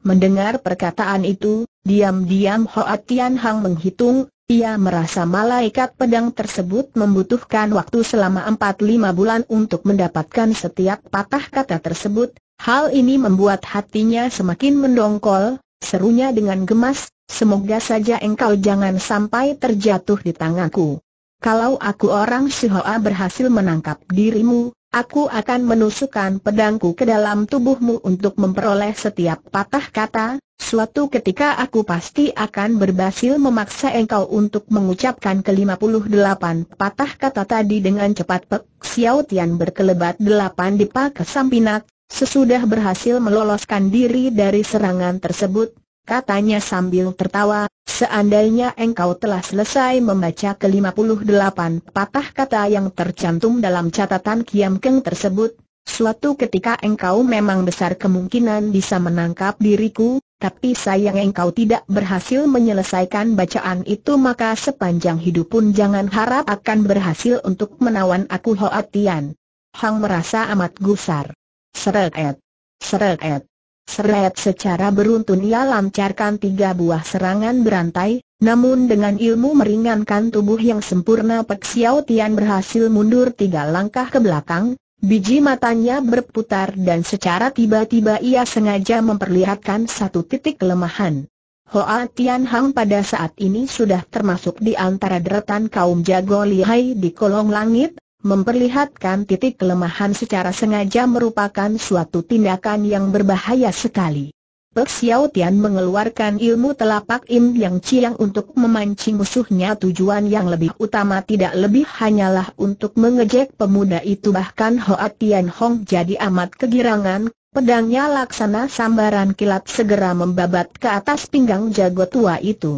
Mendengar perkataan itu, diam-diam Hoa Tian Hang menghitung, ia merasa malaikat pedang tersebut membutuhkan waktu selama 4-5 bulan untuk mendapatkan setiap patah kata tersebut. Hal ini membuat hatinya semakin mendongkol, serunya dengan gemas, semoga saja engkau jangan sampai terjatuh di tanganku. Kalau aku orang Sihoa berhasil menangkap dirimu, aku akan menusukkan pedangku ke dalam tubuhmu untuk memperoleh setiap patah kata, suatu ketika aku pasti akan berhasil memaksa engkau untuk mengucapkan ke-58 patah kata tadi dengan cepat. Pek Xiao Tian berkelebat delapan dipa ke Sampinak, sesudah berhasil meloloskan diri dari serangan tersebut, katanya sambil tertawa, seandainya engkau telah selesai membaca ke-58 patah kata yang tercantum dalam catatan Kiam Keng tersebut, suatu ketika engkau memang besar kemungkinan bisa menangkap diriku, tapi sayang engkau tidak berhasil menyelesaikan bacaan itu maka sepanjang hidup pun jangan harap akan berhasil untuk menawan aku Hoatian. Hang merasa amat gusar. Seret. Seret. Seret secara beruntun ia lancarkan tiga buah serangan berantai, namun dengan ilmu meringankan tubuh yang sempurna Pek Xiao Tian berhasil mundur tiga langkah ke belakang, biji matanya berputar dan secara tiba-tiba ia sengaja memperlihatkan satu titik kelemahan. Hoa Tian Hang pada saat ini sudah termasuk di antara deretan kaum jago lihai di kolong langit, memperlihatkan titik kelemahan secara sengaja merupakan suatu tindakan yang berbahaya sekali. Pek Xiao Tian mengeluarkan ilmu telapak Im Yang Chiang untuk memancing musuhnya tujuan yang lebih utama tidak lebih hanyalah untuk mengejek pemuda itu bahkan Hoa Tian Hong jadi amat kegirangan, pedangnya laksana sambaran kilat segera membabat ke atas pinggang jago tua itu.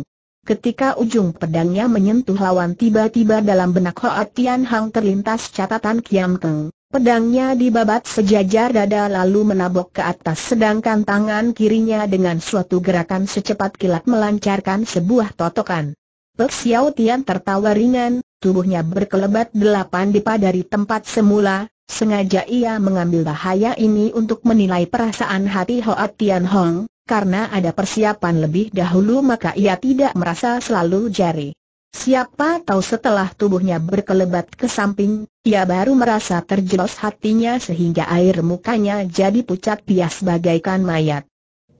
Ketika ujung pedangnya menyentuh lawan tiba-tiba dalam benak Hoa Tian Hang terlintas catatan Kiam Keng. Pedangnya dibabat sejajar dada lalu menabok ke atas sedangkan tangan kirinya dengan suatu gerakan secepat kilat melancarkan sebuah totokan. Pek Xiao Tian tertawa ringan, tubuhnya berkelebat delapan dipa dari tempat semula, sengaja ia mengambil bahaya ini untuk menilai perasaan hati Hoa Tian Hong, karena ada persiapan lebih dahulu maka ia tidak merasa selalu jari. Siapa tahu setelah tubuhnya berkelebat ke samping, ia baru merasa terjelos hatinya sehingga air mukanya jadi pucat pias bagaikan mayat.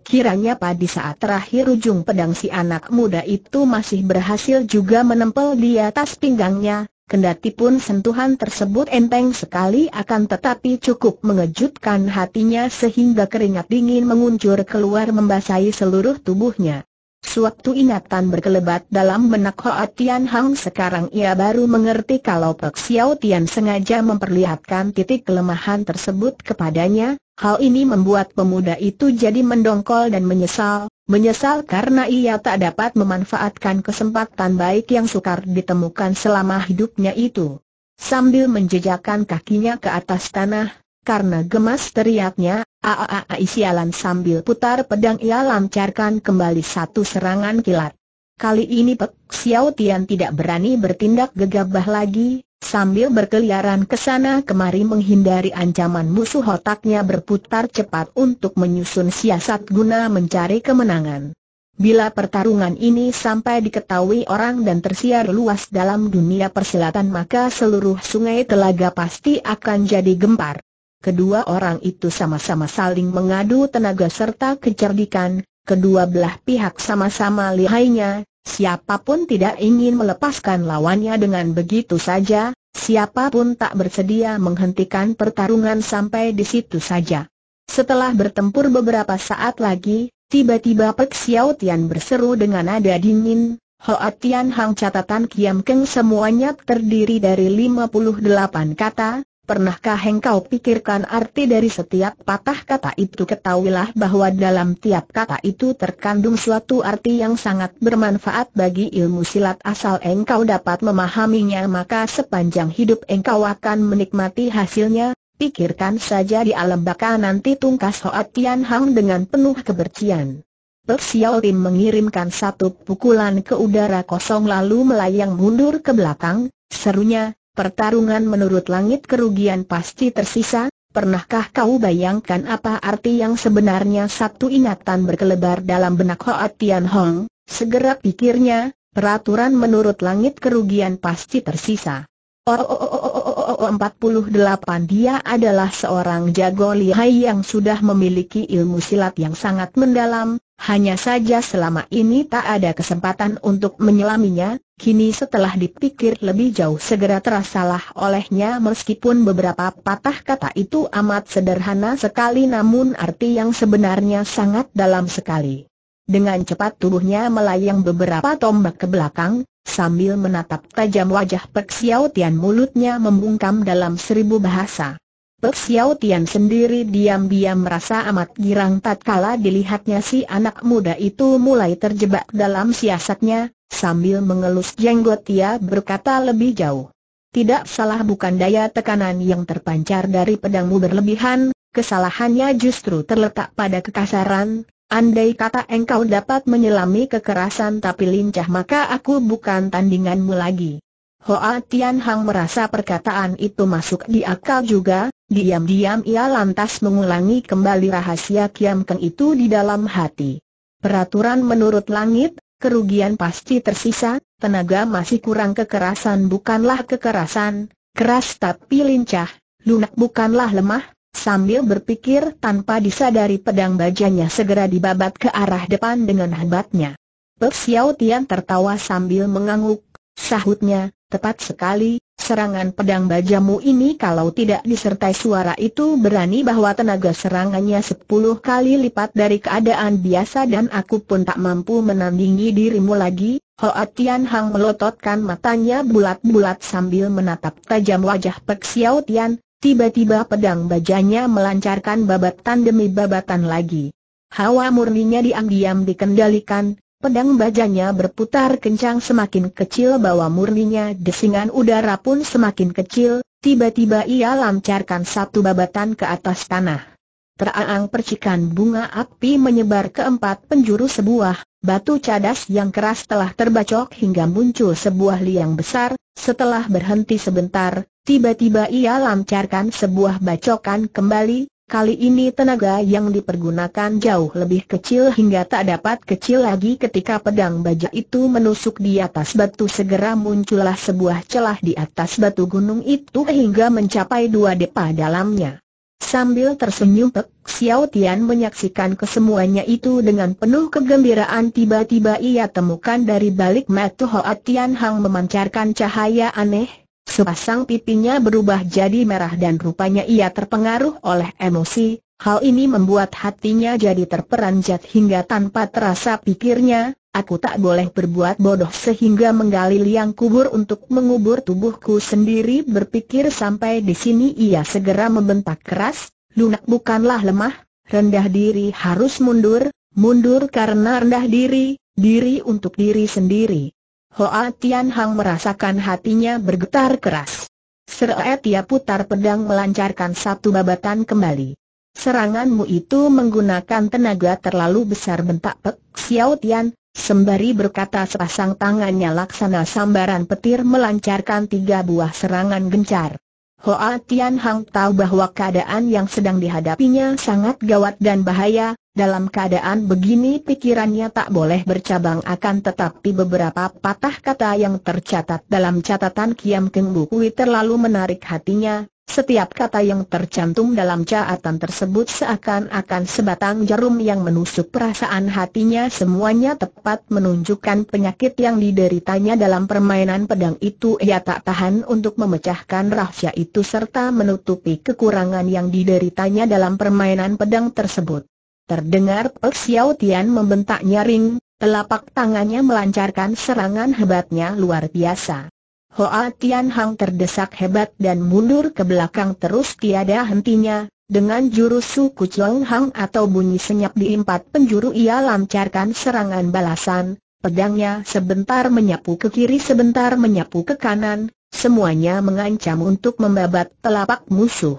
Kiranya pada saat terakhir ujung pedang si anak muda itu masih berhasil juga menempel di atas pinggangnya, Kendati pun sentuhan tersebut enteng sekali akan tetapi cukup mengejutkan hatinya sehingga keringat dingin menguncur keluar membasahi seluruh tubuhnya. Suatu ingatan berkelebat dalam benak Hoa Tian Hang sekarang ia baru mengerti kalau Pek Xiao Tian sengaja memperlihatkan titik kelemahan tersebut kepadanya, hal ini membuat pemuda itu jadi mendongkol dan menyesal, Menyesal karena ia tak dapat memanfaatkan kesempatan baik yang sukar ditemukan selama hidupnya itu. Sambil menjejakkan kakinya ke atas tanah, karena gemas teriaknya, aaai sialan sambil putar pedang ia lancarkan kembali satu serangan kilat. Kali ini Pek Xiao Tian tidak berani bertindak gegabah lagi, Sambil berkeliaran ke sana kemari menghindari ancaman musuh otaknya berputar cepat untuk menyusun siasat guna mencari kemenangan. Bila pertarungan ini sampai diketahui orang dan tersiar luas dalam dunia persilatan maka seluruh sungai telaga pasti akan jadi gempar. Kedua orang itu sama-sama saling mengadu tenaga serta kecerdikan, kedua belah pihak sama-sama lihainya, Siapa pun tidak ingin melepaskan lawannya dengan begitu saja, siapa pun tak bersedia menghentikan pertarungan sampai di situ saja. Setelah bertempur beberapa saat lagi, tiba-tiba Pek Xiao Tian berseru dengan nada dingin, Hoa Tian Hang catatan Kiam Keng semuanya terdiri dari 58 kata, Pernahkah engkau pikirkan arti dari setiap patah kata itu? Ketahuilah bahwa dalam tiap kata itu terkandung suatu arti yang sangat bermanfaat bagi ilmu silat asal engkau dapat memahaminya maka sepanjang hidup engkau akan menikmati hasilnya. Pikirkan saja di alam baka nanti tungkas Hoat Tian Hang dengan penuh kebercian. Pek Tim mengirimkan satu pukulan ke udara kosong lalu melayang mundur ke belakang, serunya, Pertarungan menurut langit kerugian pasti tersisa, pernahkah kau bayangkan apa arti yang sebenarnya satu ingatan berkelebar dalam benak Hoa Tian Hong? Segera pikirnya, peraturan menurut langit kerugian pasti tersisa. Oh, oh, oh, oh, oh, 48 dia adalah seorang jago lihai yang sudah memiliki ilmu silat yang sangat mendalam, hanya saja selama ini tak ada kesempatan untuk menyelaminya, kini setelah dipikir lebih jauh segera terasalah olehnya meskipun beberapa patah kata itu amat sederhana sekali namun arti yang sebenarnya sangat dalam sekali. Dengan cepat tubuhnya melayang beberapa tombak ke belakang, sambil menatap tajam wajah Pek Xiao Tian mulutnya membungkam dalam seribu bahasa. Pek Xiao Tian sendiri diam-diam merasa amat girang tatkala dilihatnya si anak muda itu mulai terjebak dalam siasatnya, sambil mengelus jenggot dia berkata lebih jauh. Tidak salah bukan daya tekanan yang terpancar dari pedangmu berlebihan, kesalahannya justru terletak pada kekasaran, andai kata engkau dapat menyelami kekerasan tapi lincah maka aku bukan tandinganmu lagi. Hoa Tian Hang merasa perkataan itu masuk di akal juga, Diam-diam ia lantas mengulangi kembali rahasia Kiam Keng itu di dalam hati. Peraturan menurut langit, kerugian pasti tersisa, tenaga masih kurang kekerasan bukanlah kekerasan, keras tapi lincah, lunak bukanlah lemah, sambil berpikir tanpa disadari pedang bajanya segera dibabat ke arah depan dengan hebatnya. Pek Xiao Tian tertawa sambil mengangguk, sahutnya, tepat sekali, serangan pedang bajamu ini kalau tidak disertai suara itu berani bahwa tenaga serangannya sepuluh kali lipat dari keadaan biasa dan aku pun tak mampu menandingi dirimu lagi. Hoa Tian Hang melototkan matanya bulat-bulat sambil menatap tajam wajah Pek Xiao Tian, tiba-tiba pedang bajanya melancarkan babatan demi babatan lagi. Hawa murninya diam-diam dikendalikan, Pedang bajanya berputar kencang semakin kecil bawa murninya desingan udara pun semakin kecil, tiba-tiba ia lancarkan satu babatan ke atas tanah. Teraang percikan bunga api menyebar ke empat penjuru sebuah batu cadas yang keras telah terbacok hingga muncul sebuah liang besar, setelah berhenti sebentar, tiba-tiba ia lancarkan sebuah bacokan kembali, Kali ini tenaga yang dipergunakan jauh lebih kecil hingga tak dapat kecil lagi ketika pedang baja itu menusuk di atas batu. Segera muncullah sebuah celah di atas batu gunung itu hingga mencapai dua depa dalamnya. Sambil tersenyum Xiao Tian menyaksikan kesemuanya itu dengan penuh kegembiraan. Tiba-tiba ia temukan dari balik mata Hoa Tian Hang memancarkan cahaya aneh, Sepasang pipinya berubah jadi merah dan rupanya ia terpengaruh oleh emosi, hal ini membuat hatinya jadi terperanjat hingga tanpa terasa pikirnya, aku tak boleh berbuat bodoh sehingga menggali liang kubur untuk mengubur tubuhku sendiri berpikir sampai di sini ia segera membentak keras, lunak bukanlah lemah, rendah diri harus mundur, mundur karena rendah diri, diri untuk diri sendiri. Hoa Tian Hang merasakan hatinya bergetar keras. Seret ia putar pedang melancarkan satu babatan kembali. Seranganmu itu menggunakan tenaga terlalu besar bentak Pek Xiao Tian, sembari berkata sepasang tangannya laksana sambaran petir melancarkan tiga buah serangan gencar. Hoa Tian Hang tahu bahwa keadaan yang sedang dihadapinya sangat gawat dan bahaya, dalam keadaan begini pikirannya tak boleh bercabang akan tetapi beberapa patah kata yang tercatat dalam catatan Kiam Keng Bukui terlalu menarik hatinya, Setiap kata yang tercantum dalam catatan tersebut seakan-akan sebatang jarum yang menusuk perasaan hatinya. Semuanya tepat menunjukkan penyakit yang dideritanya dalam permainan pedang itu. Ia tak tahan untuk memecahkan rahasia itu serta menutupi kekurangan yang dideritanya dalam permainan pedang tersebut. Terdengar Pek Xiao Tian membentak nyaring, telapak tangannya melancarkan serangan hebatnya luar biasa. Hoa Tian Hang terdesak hebat dan mundur ke belakang terus tiada hentinya, dengan jurus suku Chong Hang atau bunyi senyap di empat penjuru ia lancarkan serangan balasan, pedangnya sebentar menyapu ke kiri sebentar menyapu ke kanan, semuanya mengancam untuk membabat telapak musuh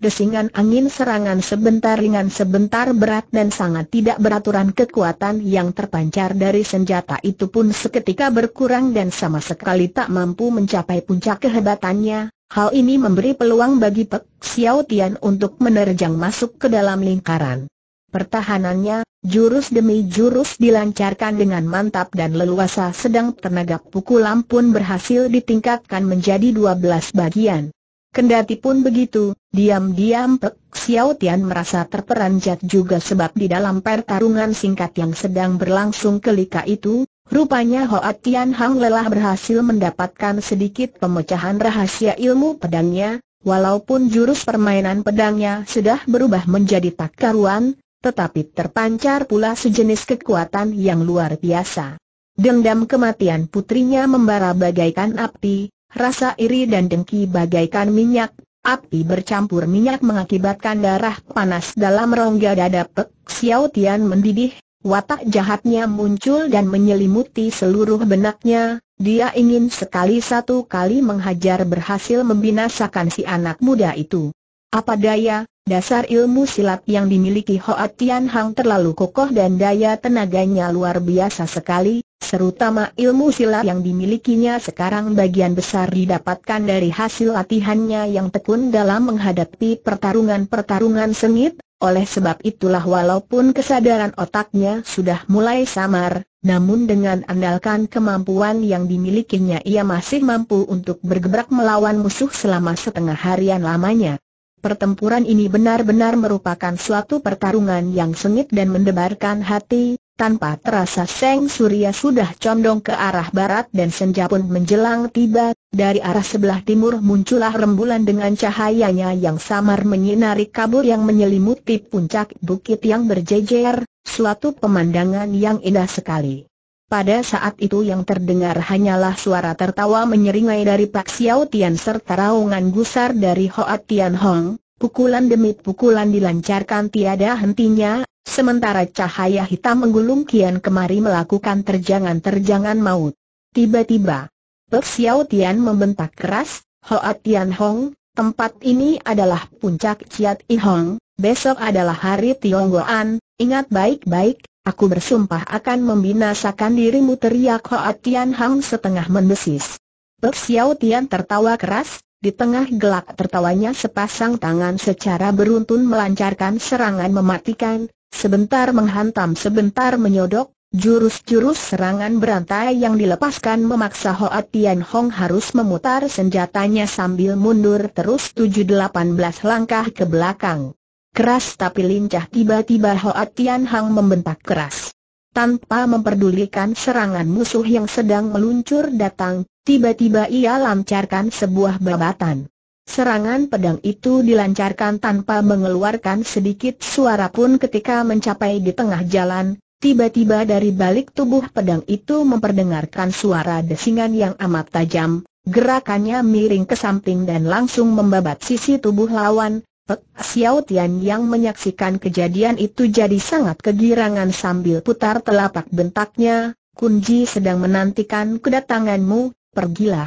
desingan angin serangan sebentar ringan sebentar berat dan sangat tidak beraturan kekuatan yang terpancar dari senjata itu pun seketika berkurang dan sama sekali tak mampu mencapai puncak kehebatannya. Hal ini memberi peluang bagi Pek Xiao Tian untuk menerjang masuk ke dalam lingkaran. Pertahanannya, jurus demi jurus dilancarkan dengan mantap dan leluasa sedang tenaga pukulan pun berhasil ditingkatkan menjadi 12 bagian. Kendati pun begitu, diam-diam Pek Xiao Tian merasa terperanjat juga sebab di dalam pertarungan singkat yang sedang berlangsung kelika itu, rupanya Hoa Tian Hang lelah berhasil mendapatkan sedikit pemecahan rahasia ilmu pedangnya, walaupun jurus permainan pedangnya sudah berubah menjadi tak karuan, tetapi terpancar pula sejenis kekuatan yang luar biasa. Dendam kematian putrinya membara bagaikan api, Rasa iri dan dengki bagaikan minyak, api bercampur minyak mengakibatkan darah panas dalam rongga dada Pek Xiao Tian mendidih, watak jahatnya muncul dan menyelimuti seluruh benaknya, dia ingin sekali satu kali menghajar berhasil membinasakan si anak muda itu. Apa daya, dasar ilmu silat yang dimiliki Hoa Tian Hang terlalu kokoh dan daya tenaganya luar biasa sekali, Serutama ilmu silat yang dimilikinya sekarang bagian besar didapatkan dari hasil latihannya yang tekun dalam menghadapi pertarungan-pertarungan sengit, oleh sebab itulah walaupun kesadaran otaknya sudah mulai samar, namun dengan andalkan kemampuan yang dimilikinya ia masih mampu untuk bergebrak melawan musuh selama setengah harian lamanya. Pertempuran ini benar-benar merupakan suatu pertarungan yang sengit dan mendebarkan hati, tanpa terasa Seng Surya sudah condong ke arah barat dan senja pun menjelang tiba, dari arah sebelah timur muncullah rembulan dengan cahayanya yang samar menyinari kabur yang menyelimuti puncak bukit yang berjejer, suatu pemandangan yang indah sekali. Pada saat itu yang terdengar hanyalah suara tertawa menyeringai dari Pak Xiao Tian serta raungan gusar dari Hoa Tian Hong, pukulan demi pukulan dilancarkan tiada hentinya, Sementara cahaya hitam menggulung kian kemari melakukan terjangan-terjangan maut. Tiba-tiba, Pek Xiao Tian membentak keras, Hoa Tian Hong, tempat ini adalah puncak Chiat I Hong, besok adalah hari Tionggoan, ingat baik-baik, aku bersumpah akan membinasakan dirimu teriak Hoa Tian Hong setengah mendesis. Pek Xiao Tian tertawa keras, di tengah gelak tertawanya sepasang tangan secara beruntun melancarkan serangan mematikan, Sebentar menghantam sebentar menyodok, jurus-jurus serangan berantai yang dilepaskan memaksa Hoa Tian Hong harus memutar senjatanya sambil mundur terus 7-18 langkah ke belakang. Keras tapi lincah tiba-tiba Hoa Tian Hong membentak keras. Tanpa memperdulikan serangan musuh yang sedang meluncur datang, tiba-tiba ia lancarkan sebuah babatan. Serangan pedang itu dilancarkan tanpa mengeluarkan sedikit suara pun ketika mencapai di tengah jalan, tiba-tiba dari balik tubuh pedang itu memperdengarkan suara desingan yang amat tajam, gerakannya miring ke samping dan langsung membabat sisi tubuh lawan, Pek Xiao Tian yang menyaksikan kejadian itu jadi sangat kegirangan sambil putar telapak bentaknya, Kunji sedang menantikan kedatanganmu, pergilah.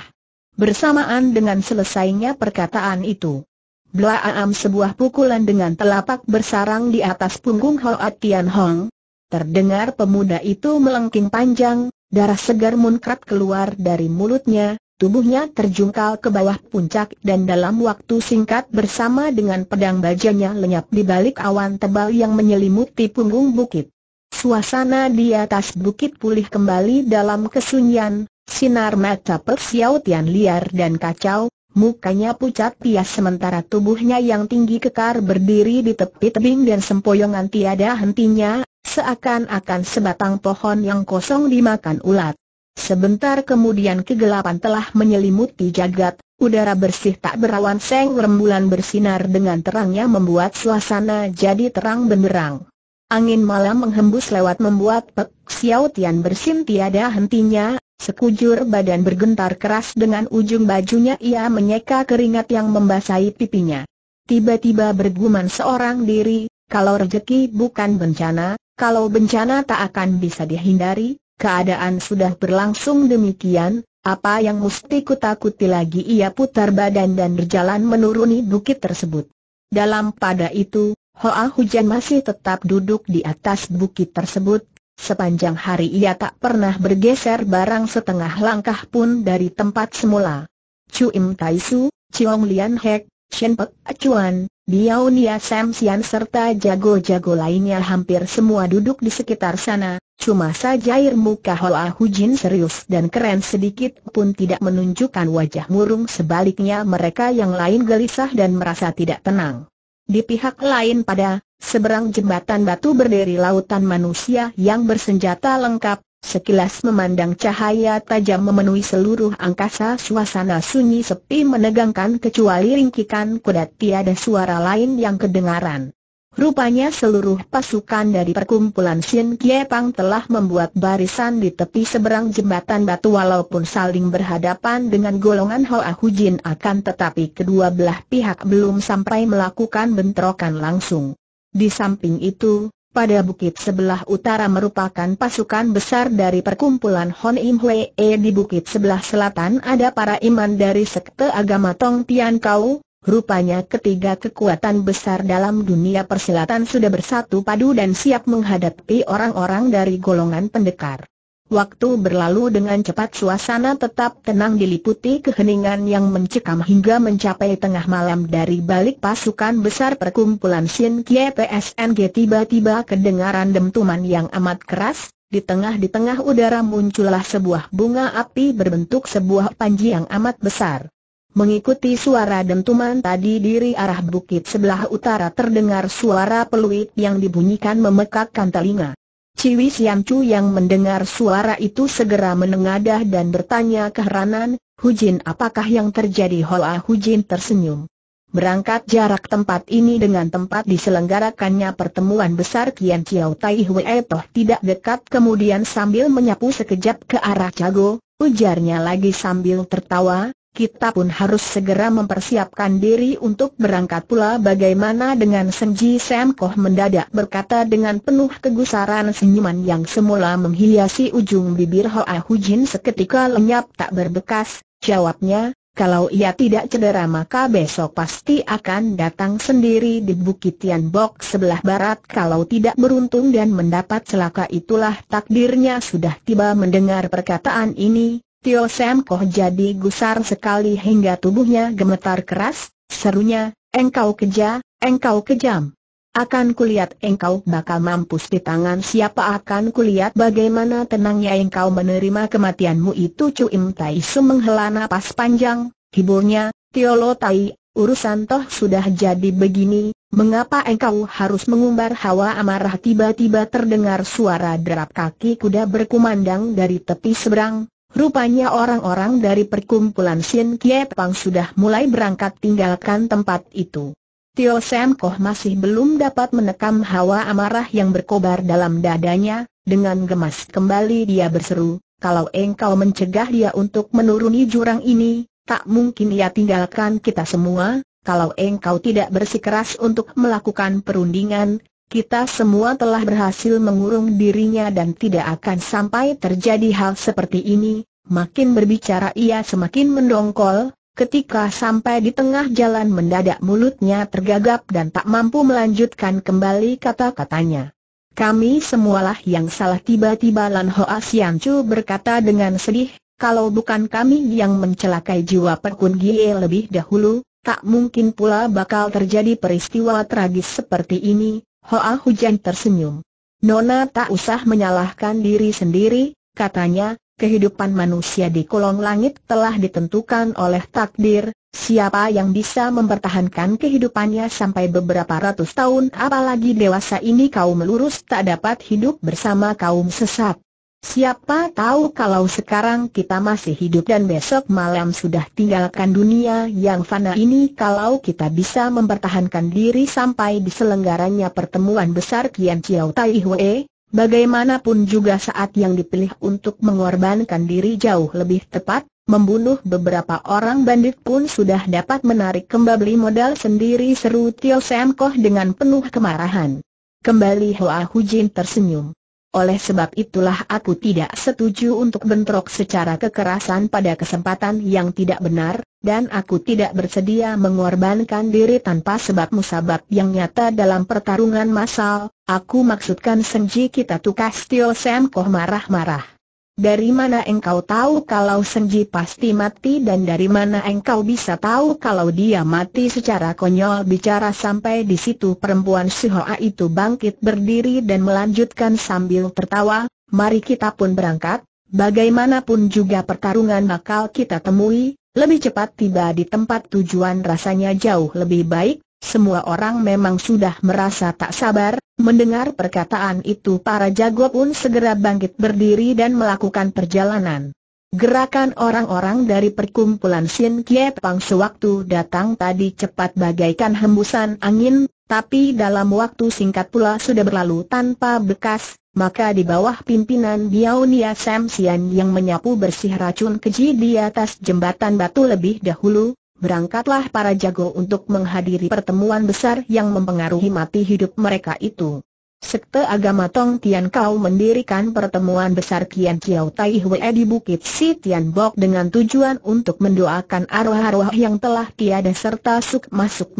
Bersamaan dengan selesainya perkataan itu, Blaam sebuah pukulan dengan telapak bersarang di atas punggung Hoa Tian Hong. Terdengar pemuda itu melengking panjang, darah segar munkrat keluar dari mulutnya, tubuhnya terjungkal ke bawah puncak dan dalam waktu singkat bersama dengan pedang bajanya lenyap di balik awan tebal yang menyelimuti punggung bukit. Suasana di atas bukit pulih kembali dalam kesunyian, Sinar mata Persiau Tian liar dan kacau, Mukanya pucat pias sementara tubuhnya yang tinggi kekar berdiri di tepi tebing dan sempoyongan tiada hentinya, seakan-akan sebatang pohon yang kosong dimakan ulat. Sebentar kemudian kegelapan telah menyelimuti jagat, udara bersih tak berawan seng rembulan bersinar dengan terangnya membuat suasana jadi terang benderang. Angin malam menghembus lewat membuat Pek Xiao Tian bersin tiada hentinya, Sekujur badan bergentar keras dengan ujung bajunya ia menyeka keringat yang membasahi pipinya. Tiba-tiba bergumam seorang diri, kalau rejeki bukan bencana, kalau bencana tak akan bisa dihindari, keadaan sudah berlangsung demikian, apa yang mesti kutakuti lagi ia putar badan dan berjalan menuruni bukit tersebut. Dalam pada itu, Hoa Hujan masih tetap duduk di atas bukit tersebut, Sepanjang hari ia tak pernah bergeser barang setengah langkah pun dari tempat semula. Chu Im Tai Su, Chiong Lian Hek, Shen Pek Acuan, Biao Nia Sam Sian serta jago-jago lainnya hampir semua duduk di sekitar sana, cuma saja air muka Hoa Hujin serius dan keren sedikit pun tidak menunjukkan wajah murung. Sebaliknya mereka yang lain gelisah dan merasa tidak tenang. Di pihak lain pada Seberang jembatan batu berdiri lautan manusia yang bersenjata lengkap, sekilas memandang cahaya tajam memenuhi seluruh angkasa suasana sunyi sepi menegangkan kecuali ringkikan kuda tiada suara lain yang kedengaran. Rupanya seluruh pasukan dari perkumpulan Sin Kiepang telah membuat barisan di tepi seberang jembatan batu walaupun saling berhadapan dengan golongan Hoa Hujin akan tetapi kedua belah pihak belum sampai melakukan bentrokan langsung. Di samping itu, pada bukit sebelah utara merupakan pasukan besar dari perkumpulan Hon Im Hwee di bukit sebelah selatan ada para iman dari sekte agama Tong Tian Kau, rupanya ketiga kekuatan besar dalam dunia persilatan sudah bersatu padu dan siap menghadapi orang-orang dari golongan pendekar. Waktu berlalu dengan cepat suasana tetap tenang diliputi keheningan yang mencekam hingga mencapai tengah malam dari balik pasukan besar perkumpulan Sin Kie PSNG tiba-tiba kedengaran dentuman yang amat keras, di tengah-di tengah udara muncullah sebuah bunga api berbentuk sebuah panji yang amat besar. Mengikuti suara dentuman tadi diri arah bukit sebelah utara terdengar suara peluit yang dibunyikan memekakkan telinga. Ciwi Siam Chu yang mendengar suara itu segera menengadah dan bertanya keheranan, Hujin apakah yang terjadi Hoa Hujin tersenyum. Berangkat jarak tempat ini dengan tempat diselenggarakannya pertemuan besar Kian Chiao Tai Hue toh tidak dekat kemudian sambil menyapu sekejap ke arah Cago, ujarnya lagi sambil tertawa, kita pun harus segera mempersiapkan diri untuk berangkat pula bagaimana dengan Senji Sam Koh mendadak berkata dengan penuh kegusaran senyuman yang semula menghiasi ujung bibir Hoa Hujin seketika lenyap tak berbekas, jawabnya, kalau ia tidak cedera maka besok pasti akan datang sendiri di Bukit Tian Bok sebelah barat. Kalau tidak beruntung dan mendapat celaka itulah takdirnya. Sudah tiba mendengar perkataan ini, Tio Sam Koh jadi gusar sekali hingga tubuhnya gemetar keras, serunya, engkau keja, engkau kejam. Akan kulihat engkau bakal mampus di tangan siapa akan kulihat bagaimana tenangnya engkau menerima kematianmu itu. Cu Im Tai Su menghela napas panjang, hiburnya, Tio Lo Tai, urusan toh sudah jadi begini, mengapa engkau harus mengumbar hawa amarah? Tiba-tiba terdengar suara derap kaki kuda berkumandang dari tepi seberang, Rupanya orang-orang dari perkumpulan Sin Kie Pang sudah mulai berangkat tinggalkan tempat itu. Tio Sam Koh masih belum dapat menekam hawa amarah yang berkobar dalam dadanya, dengan gemas kembali dia berseru, kalau engkau mencegah dia untuk menuruni jurang ini, tak mungkin ia tinggalkan kita semua, kalau engkau tidak bersikeras untuk melakukan perundingan, kita semua telah berhasil mengurung dirinya dan tidak akan sampai terjadi hal seperti ini. Makin berbicara ia semakin mendongkol, ketika sampai di tengah jalan mendadak mulutnya tergagap dan tak mampu melanjutkan kembali kata-katanya. Kami semualah yang salah tiba-tiba Lan Hoa Sian Chu berkata dengan sedih, kalau bukan kami yang mencelakai jiwa Perkun Gie lebih dahulu, tak mungkin pula bakal terjadi peristiwa tragis seperti ini, Hoa Hujan tersenyum. Nona tak usah menyalahkan diri sendiri, katanya, kehidupan manusia di kolong langit telah ditentukan oleh takdir, Siapa yang bisa mempertahankan kehidupannya sampai beberapa ratus tahun apalagi dewasa ini kaum lurus tak dapat hidup bersama kaum sesat. Siapa tahu kalau sekarang kita masih hidup dan besok malam sudah tinggalkan dunia yang fana ini kalau kita bisa mempertahankan diri sampai diselenggaranya pertemuan besar Kian Chiao Tai Hue, bagaimanapun juga saat yang dipilih untuk mengorbankan diri jauh lebih tepat, Membunuh beberapa orang bandit pun sudah dapat menarik kembali modal sendiri seru Tio Sam Koh dengan penuh kemarahan. Kembali Hoa Hujin tersenyum. Oleh sebab itulah aku tidak setuju untuk bentrok secara kekerasan pada kesempatan yang tidak benar, dan aku tidak bersedia mengorbankan diri tanpa sebab musabab yang nyata dalam pertarungan massal. Aku maksudkan Senji kita tukas Tio Sam Koh marah-marah. Dari mana engkau tahu kalau Senji pasti mati dan dari mana engkau bisa tahu kalau dia mati secara konyol? Bicara sampai di situ perempuan Sihoa itu bangkit berdiri dan melanjutkan sambil tertawa, mari kita pun berangkat, bagaimanapun juga pertarungan bakal kita temui, lebih cepat tiba di tempat tujuan rasanya jauh lebih baik, semua orang memang sudah merasa tak sabar, mendengar perkataan itu para jago pun segera bangkit berdiri dan melakukan perjalanan. Gerakan orang-orang dari perkumpulan Sin Kiep Pang sewaktu datang tadi cepat bagaikan hembusan angin, tapi dalam waktu singkat pula sudah berlalu tanpa bekas, maka di bawah pimpinan Biao Nia Sam Sian yang menyapu bersih racun keji di atas jembatan batu lebih dahulu, berangkatlah para jago untuk menghadiri pertemuan besar yang mempengaruhi mati hidup mereka itu. Sekte agama Tong Tian Kau mendirikan pertemuan besar Kian Chiao Tai Hwe di Bukit Si Tian Bok dengan tujuan untuk mendoakan arwah-arwah yang telah tiada serta suk masuk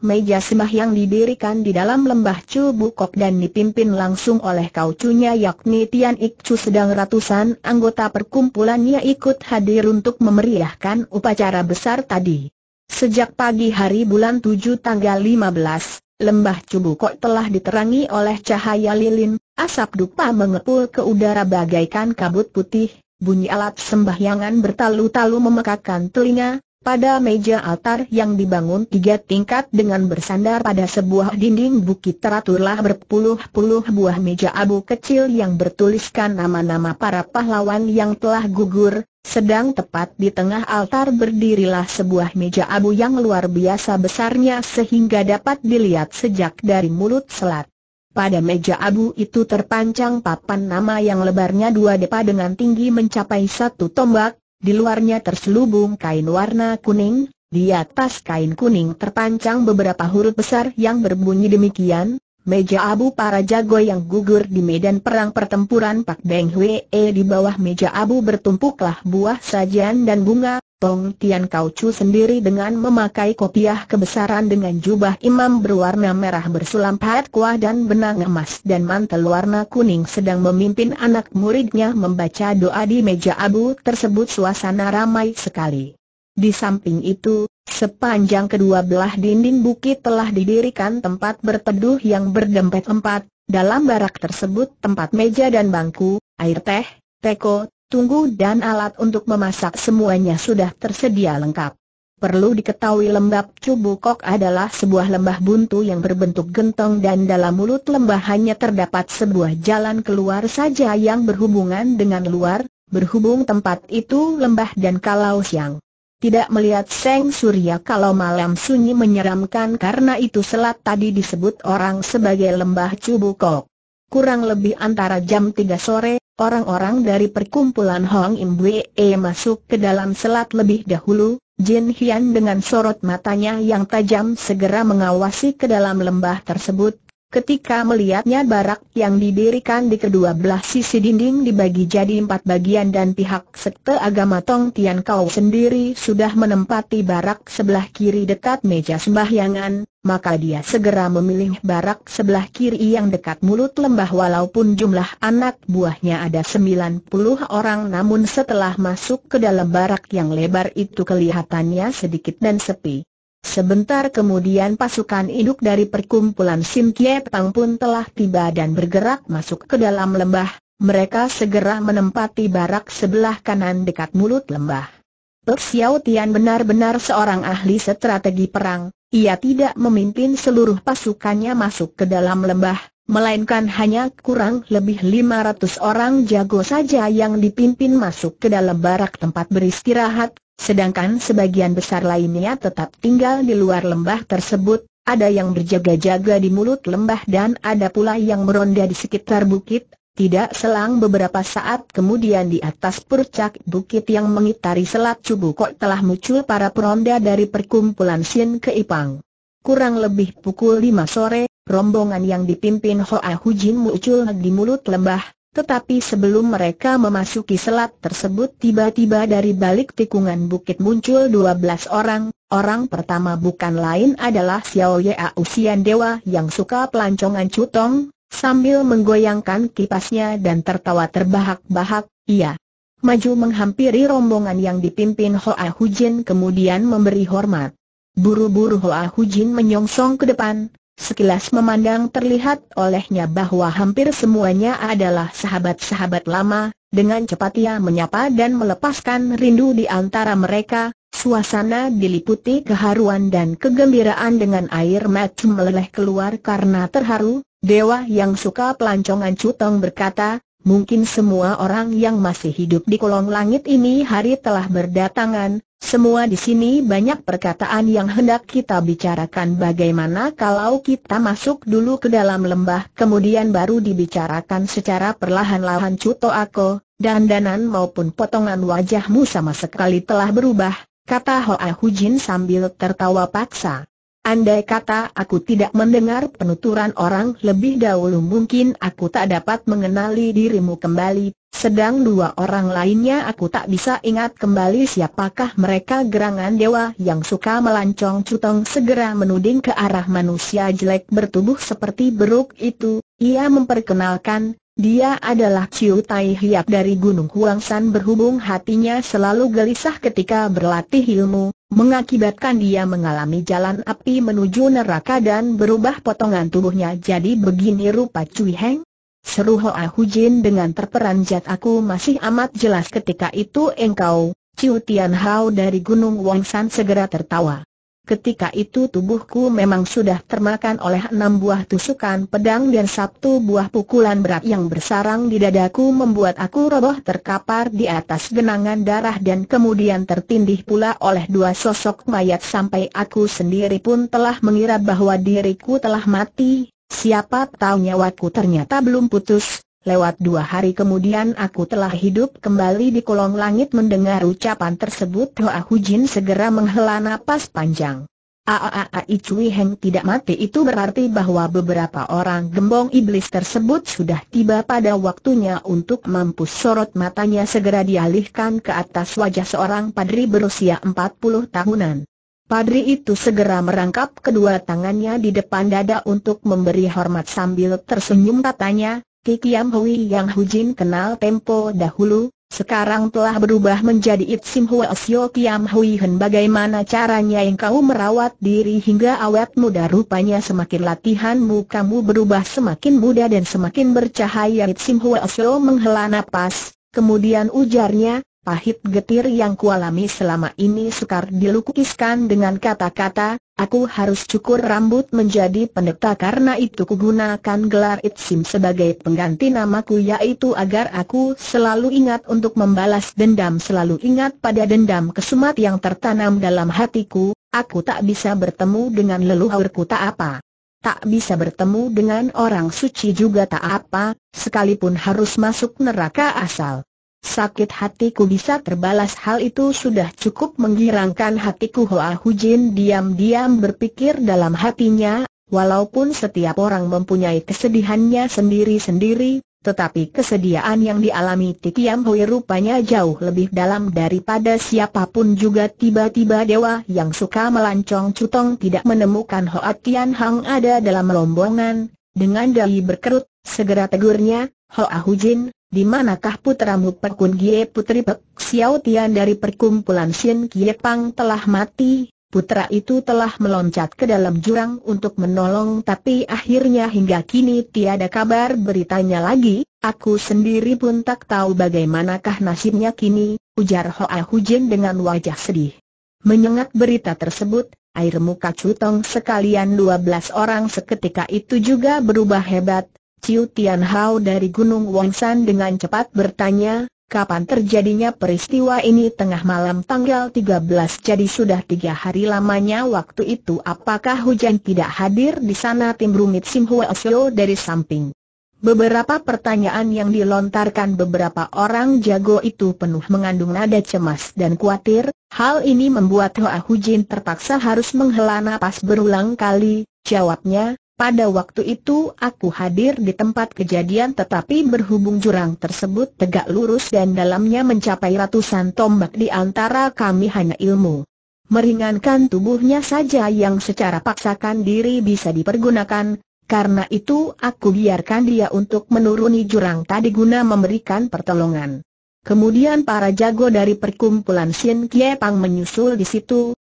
meja sembahyang didirikan di dalam lembah Chu Bukok dan dipimpin langsung oleh kaucunya yakni Tian Ik Chu sedang ratusan anggota perkumpulannya ikut hadir untuk memeriahkan upacara besar tadi. Sejak pagi hari bulan 7 tanggal 15, lembah Chu Bukok telah diterangi oleh cahaya lilin, asap dupa mengepul ke udara bagaikan kabut putih, bunyi alat sembahyangan bertalu-talu memekakan telinga, pada meja altar yang dibangun tiga tingkat dengan bersandar pada sebuah dinding bukit teraturlah berpuluh-puluh buah meja abu kecil yang bertuliskan nama-nama para pahlawan yang telah gugur, sedang tepat di tengah altar berdirilah sebuah meja abu yang luar biasa besarnya sehingga dapat dilihat sejak dari mulut selat. Pada meja abu itu terpancang papan nama yang lebarnya dua depa dengan tinggi mencapai satu tombak, di luarnya terselubung kain warna kuning, di atas kain kuning terpancang beberapa huruf besar yang berbunyi demikian, meja abu para jago yang gugur di medan perang pertempuran Pak Beng Hwee di bawah meja abu bertumpuklah buah sajian dan bunga, Tong Tian Chu sendiri dengan memakai kopiah kebesaran dengan jubah imam berwarna merah bersulam pahat kuah dan benang emas dan mantel warna kuning sedang memimpin anak muridnya membaca doa di meja abu tersebut suasana ramai sekali. Di samping itu, sepanjang kedua belah dinding bukit telah didirikan tempat berteduh yang berdempet empat, dalam barak tersebut tempat meja dan bangku, air teh, teko, tunggu dan alat untuk memasak semuanya sudah tersedia lengkap. Perlu diketahui lembah Cubukok adalah sebuah lembah buntu yang berbentuk gentong dan dalam mulut lembah hanya terdapat sebuah jalan keluar saja yang berhubungan dengan luar, berhubung tempat itu lembah dan kalau siang. Tidak melihat seng surya kalau malam sunyi menyeramkan karena itu selat tadi disebut orang sebagai lembah Cubukok. Kurang lebih antara jam 3 sore, Orang-orang dari perkumpulan Hong Im Bwe masuk ke dalam selat lebih dahulu, Jin Hian dengan sorot matanya yang tajam segera mengawasi ke dalam lembah tersebut, Ketika melihatnya barak yang didirikan di kedua belah sisi dinding dibagi jadi empat bagian dan pihak sekte agama Tong Tian Kau sendiri sudah menempati barak sebelah kiri dekat meja sembahyangan, maka dia segera memilih barak sebelah kiri yang dekat mulut lembah walaupun jumlah anak buahnya ada 90 orang namun setelah masuk ke dalam barak yang lebar itu kelihatannya sedikit dan sepi. Sebentar kemudian pasukan induk dari perkumpulan Sim Kie Pang pun telah tiba dan bergerak masuk ke dalam lembah, mereka segera menempati barak sebelah kanan dekat mulut lembah. Pek Xiao Tian benar-benar seorang ahli strategi perang, ia tidak memimpin seluruh pasukannya masuk ke dalam lembah, melainkan hanya kurang lebih 500 orang jago saja yang dipimpin masuk ke dalam barak tempat beristirahat, sedangkan sebagian besar lainnya tetap tinggal di luar lembah tersebut, ada yang berjaga-jaga di mulut lembah dan ada pula yang meronda di sekitar bukit, tidak selang beberapa saat kemudian di atas puncak bukit yang mengitari selat Cubukok telah muncul para peronda dari perkumpulan Sin Keipang. Kurang lebih pukul 5 sore, rombongan yang dipimpin Hoa Hujin muncul di mulut lembah, tetapi sebelum mereka memasuki selat tersebut tiba-tiba dari balik tikungan bukit muncul 12 orang, orang pertama bukan lain adalah Xiao Yea Usian Dewa yang suka pelancongan cutong, sambil menggoyangkan kipasnya dan tertawa terbahak-bahak, ia maju menghampiri rombongan yang dipimpin Hoa Hujin kemudian memberi hormat. Buru-buru Hoa Hujin menyongsong ke depan, Sekilas memandang terlihat olehnya bahwa hampir semuanya adalah sahabat-sahabat lama, dengan cepat ia menyapa dan melepaskan rindu di antara mereka, suasana diliputi keharuan dan kegembiraan dengan air mata meleleh keluar karena terharu, dewa yang suka pelancongan cutong berkata, mungkin semua orang yang masih hidup di kolong langit ini hari telah berdatangan, semua di sini banyak perkataan yang hendak kita bicarakan. Bagaimana kalau kita masuk dulu ke dalam lembah kemudian baru dibicarakan secara perlahan-lahan? Cuto Ako, dandanan maupun potongan wajahmu sama sekali telah berubah, kata Hoa Hujin sambil tertawa paksa. Andai kata aku tidak mendengar penuturan orang lebih dahulu mungkin aku tak dapat mengenali dirimu kembali, sedang dua orang lainnya aku tak bisa ingat kembali siapakah mereka gerangan dewa yang suka melancong cutong segera menuding ke arah manusia jelek bertubuh seperti beruk itu, ia memperkenalkan, dia adalah Ciu Tai Hiap dari Gunung Huangsan berhubung hatinya selalu gelisah ketika berlatih ilmu, mengakibatkan dia mengalami jalan api menuju neraka dan berubah potongan tubuhnya jadi begini rupa Cui Heng? Seru Hoa Hujin dengan terperanjat aku masih amat jelas ketika itu engkau, Ciu Tian Hao dari Gunung Wangsan segera tertawa. Ketika itu tubuhku memang sudah termakan oleh enam buah tusukan pedang dan satu buah pukulan berat yang bersarang di dadaku membuat aku roboh terkapar di atas genangan darah dan kemudian tertindih pula oleh dua sosok mayat sampai aku sendiri pun telah mengira bahwa diriku telah mati, siapa tahu nyawaku ternyata belum putus, Lewat dua hari kemudian aku telah hidup kembali di kolong langit mendengar ucapan tersebut Hoa Hujin segera menghela napas panjang. Aaai Cui Heng tidak mati itu berarti bahwa beberapa orang gembong iblis tersebut sudah tiba pada waktunya untuk mampus sorot matanya segera dialihkan ke atas wajah seorang padri berusia 40 tahunan. Padri itu segera merangkap kedua tangannya di depan dada untuk memberi hormat sambil tersenyum katanya, Kikiam Hui yang Hujin kenal tempo dahulu, sekarang telah berubah menjadi Itsim Huasyo Kiam Hui Hen. Bagaimana caranya engkau merawat diri hingga awet muda? Rupanya semakin latihanmu kamu berubah semakin muda dan semakin bercahaya. Itsim Huasyo menghela napas, kemudian ujarnya, pahit getir yang kualami selama ini sukar dilukiskan dengan kata-kata, Aku harus cukur rambut menjadi pendeta karena itu kugunakan gelar Itsim sebagai pengganti namaku yaitu agar aku selalu ingat untuk membalas dendam selalu ingat pada dendam kesumat yang tertanam dalam hatiku, aku tak bisa bertemu dengan leluhurku tak apa. Tak bisa bertemu dengan orang suci juga tak apa, sekalipun harus masuk neraka asal. Sakit hatiku bisa terbalas. Hal itu sudah cukup menggirangkan hatiku. Hoa Hujin diam-diam berpikir dalam hatinya, walaupun setiap orang mempunyai kesedihannya sendiri-sendiri, tetapi kesediaan yang dialami Tikiam Hui rupanya jauh lebih dalam daripada siapa pun juga. Tiba-tiba dewa yang suka melancong cutong tidak menemukan Hoa Tian Hang ada dalam rombongan, dengan dai berkerut, segera tegurnya, Hoa Hujin, di manakah putramu Pekun Gie Putri Pek Xiao Tian dari perkumpulan Shin Kie Pang telah mati? Putra itu telah meloncat ke dalam jurang untuk menolong tapi akhirnya hingga kini tiada kabar beritanya lagi, aku sendiri pun tak tahu bagaimanakah nasibnya kini, ujar Hoa Hujin dengan wajah sedih. Menyengat berita tersebut, air muka Cutong sekalian 12 orang seketika itu juga berubah hebat. Ciu Tian Hao dari Gunung Wangsan dengan cepat bertanya, kapan terjadinya peristiwa ini tengah malam tanggal 13 jadi sudah tiga hari lamanya waktu itu. Apakah hujan tidak hadir di sana? Tim rumit Sim Huasyo dari samping. Beberapa pertanyaan yang dilontarkan beberapa orang jago itu penuh mengandung nada cemas dan khawatir, hal ini membuat Hoa Hujin terpaksa harus menghela napas berulang kali, jawabnya, pada waktu itu aku hadir di tempat kejadian tetapi berhubung jurang tersebut tegak lurus dan dalamnya mencapai ratusan tombak di antara kami hanya ilmu. Meringankan tubuhnya saja yang secara paksakan diri bisa dipergunakan, karena itu aku biarkan dia untuk menuruni jurang tadi guna memberikan pertolongan. Kemudian para jago dari perkumpulan Sin Kie Pang menyusul di situ,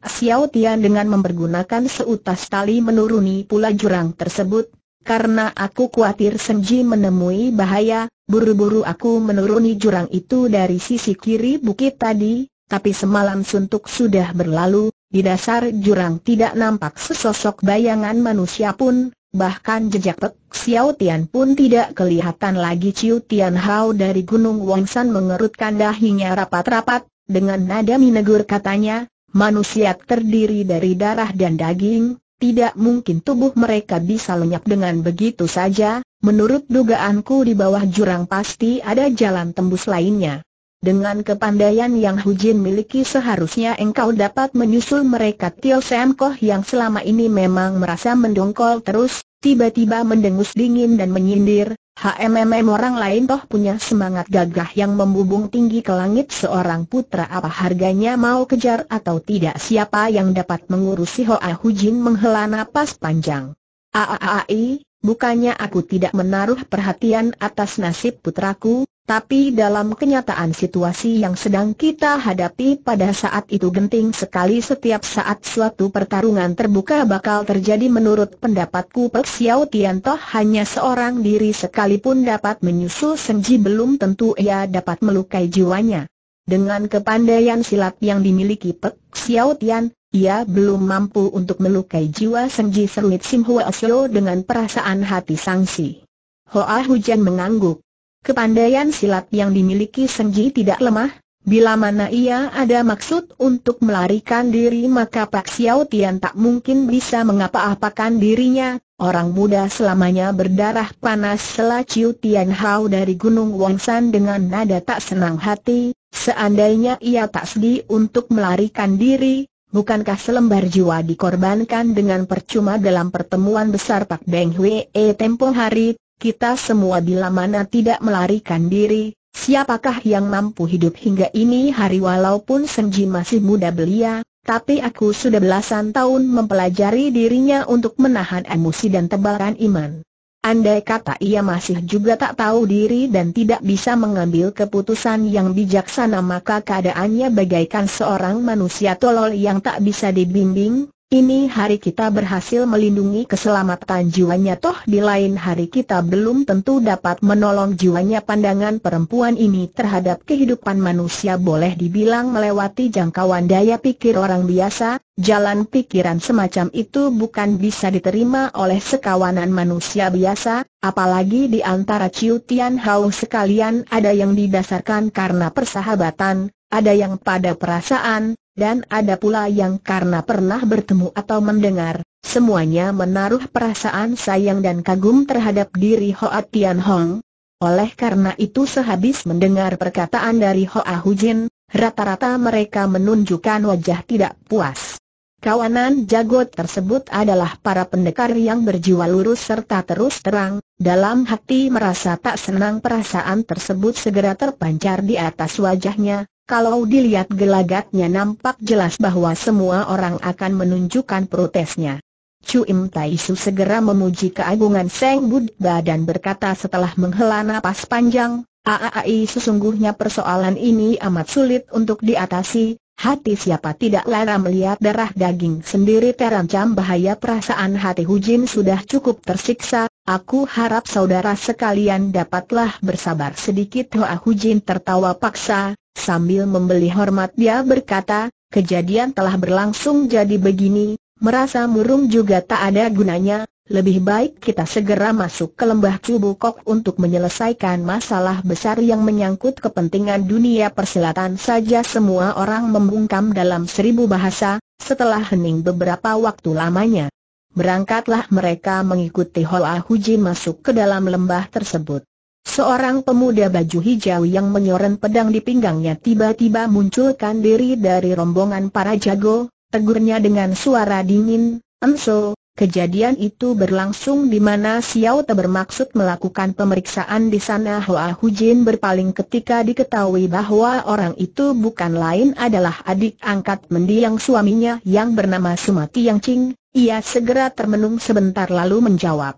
Xiao Tian dengan mempergunakan seutas tali menuruni pula jurang tersebut, karena aku khawatir Senji menemui bahaya, buru-buru aku menuruni jurang itu dari sisi kiri bukit tadi, tapi semalam suntuk sudah berlalu, di dasar jurang tidak nampak sesosok bayangan manusia pun, bahkan jejak Pek Xiao Tian pun tidak kelihatan lagi. Ciu Tian Hao dari Gunung Wangsan mengerutkan dahinya rapat-rapat, dengan nada minegur katanya, manusia terdiri dari darah dan daging, tidak mungkin tubuh mereka bisa lenyap dengan begitu saja, menurut dugaanku di bawah jurang pasti ada jalan tembus lainnya. Dengan kepandaian yang Hujin miliki seharusnya engkau dapat menyusul mereka Tio Sam Koh yang selama ini memang merasa mendongkol terus, tiba-tiba mendengus dingin dan menyindir, HMMM orang lain toh punya semangat gagah yang membubung tinggi ke langit seorang putra apa harganya mau kejar atau tidak siapa yang dapat mengurusi Hoa Hujin menghela napas panjang. Aaai, bukannya aku tidak menaruh perhatian atas nasib putraku, tapi dalam kenyataan situasi yang sedang kita hadapi pada saat itu genting sekali setiap saat suatu pertarungan terbuka bakal terjadi menurut pendapatku Pek Xiao Tian toh hanya seorang diri sekalipun dapat menyusul Senji belum tentu ia dapat melukai jiwanya. Dengan kepandaian silat yang dimiliki Pek Xiao Tian, ia belum mampu untuk melukai jiwa Senji seruit Sim Hua dengan perasaan hati sangsi. Hoa Hujan mengangguk. Kepandaian silat yang dimiliki Senji tidak lemah, bila mana ia ada maksud untuk melarikan diri maka Pak Xiao Tian tak mungkin bisa mengapa-apakan dirinya, orang muda selamanya berdarah panas selah Ciu Tian Hao dari Gunung Wangsan dengan nada tak senang hati, seandainya ia tak sedih untuk melarikan diri, bukankah selembar jiwa dikorbankan dengan percuma dalam pertemuan besar Pak Beng Hwee tempo hari, kita semua bila mana tidak melarikan diri, siapakah yang mampu hidup hingga ini hari walaupun Senji masih muda belia, tapi aku sudah belasan tahun mempelajari dirinya untuk menahan emosi dan tebaran iman. Andai kata ia masih juga tak tahu diri dan tidak bisa mengambil keputusan yang bijaksana maka keadaannya bagaikan seorang manusia tolol yang tak bisa dibimbing, ini hari kita berhasil melindungi keselamatan jiwanya toh di lain hari kita belum tentu dapat menolong jiwanya. Pandangan perempuan ini terhadap kehidupan manusia boleh dibilang melewati jangkauan daya pikir orang biasa, jalan pikiran semacam itu bukan bisa diterima oleh sekawanan manusia biasa, apalagi di antara Ciu Tian Hao sekalian ada yang didasarkan karena persahabatan, ada yang pada perasaan, dan ada pula yang karena pernah bertemu atau mendengar, semuanya menaruh perasaan sayang dan kagum terhadap diri Hoa Tian Hong. Oleh karena itu sehabis mendengar perkataan dari Hoa Hujin, rata-rata mereka menunjukkan wajah tidak puas. Kawanan jagot tersebut adalah para pendekar yang berjiwa lurus serta terus terang, dalam hati merasa tak senang perasaan tersebut segera terpancar di atas wajahnya, kalau dilihat gelagatnya nampak jelas bahwa semua orang akan menunjukkan protesnya. Chu Im Tai Su segera memuji keagungan Seng Buddha dan berkata setelah menghela napas panjang, Aai sesungguhnya persoalan ini amat sulit untuk diatasi, hati siapa tidak lara melihat darah daging sendiri terancam bahaya perasaan hati. Hujin sudah cukup tersiksa, aku harap saudara sekalian dapatlah bersabar sedikit Hoa Hujin tertawa paksa, sambil membeli hormat dia berkata, kejadian telah berlangsung jadi begini, merasa murung juga tak ada gunanya, lebih baik kita segera masuk ke lembah Cubukok untuk menyelesaikan masalah besar yang menyangkut kepentingan dunia persilatan saja semua orang membungkam dalam seribu bahasa, setelah hening beberapa waktu lamanya. Berangkatlah mereka mengikuti Hoa Hujin masuk ke dalam lembah tersebut. Seorang pemuda baju hijau yang menyoren pedang di pinggangnya tiba-tiba munculkan diri dari rombongan para jago, tegurnya dengan suara dingin, Enso, Kejadian itu berlangsung di mana Xiao Te bermaksud melakukan pemeriksaan di sana Hoa Hujin berpaling ketika diketahui bahwa orang itu bukan lain adalah adik angkat mendiang suaminya yang bernama Sumati Yang Ching, ia segera termenung sebentar lalu menjawab.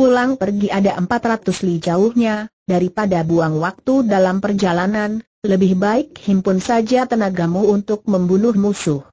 Pulang pergi ada 400 li jauhnya, daripada buang waktu dalam perjalanan, lebih baik himpun saja tenagamu untuk membunuh musuh.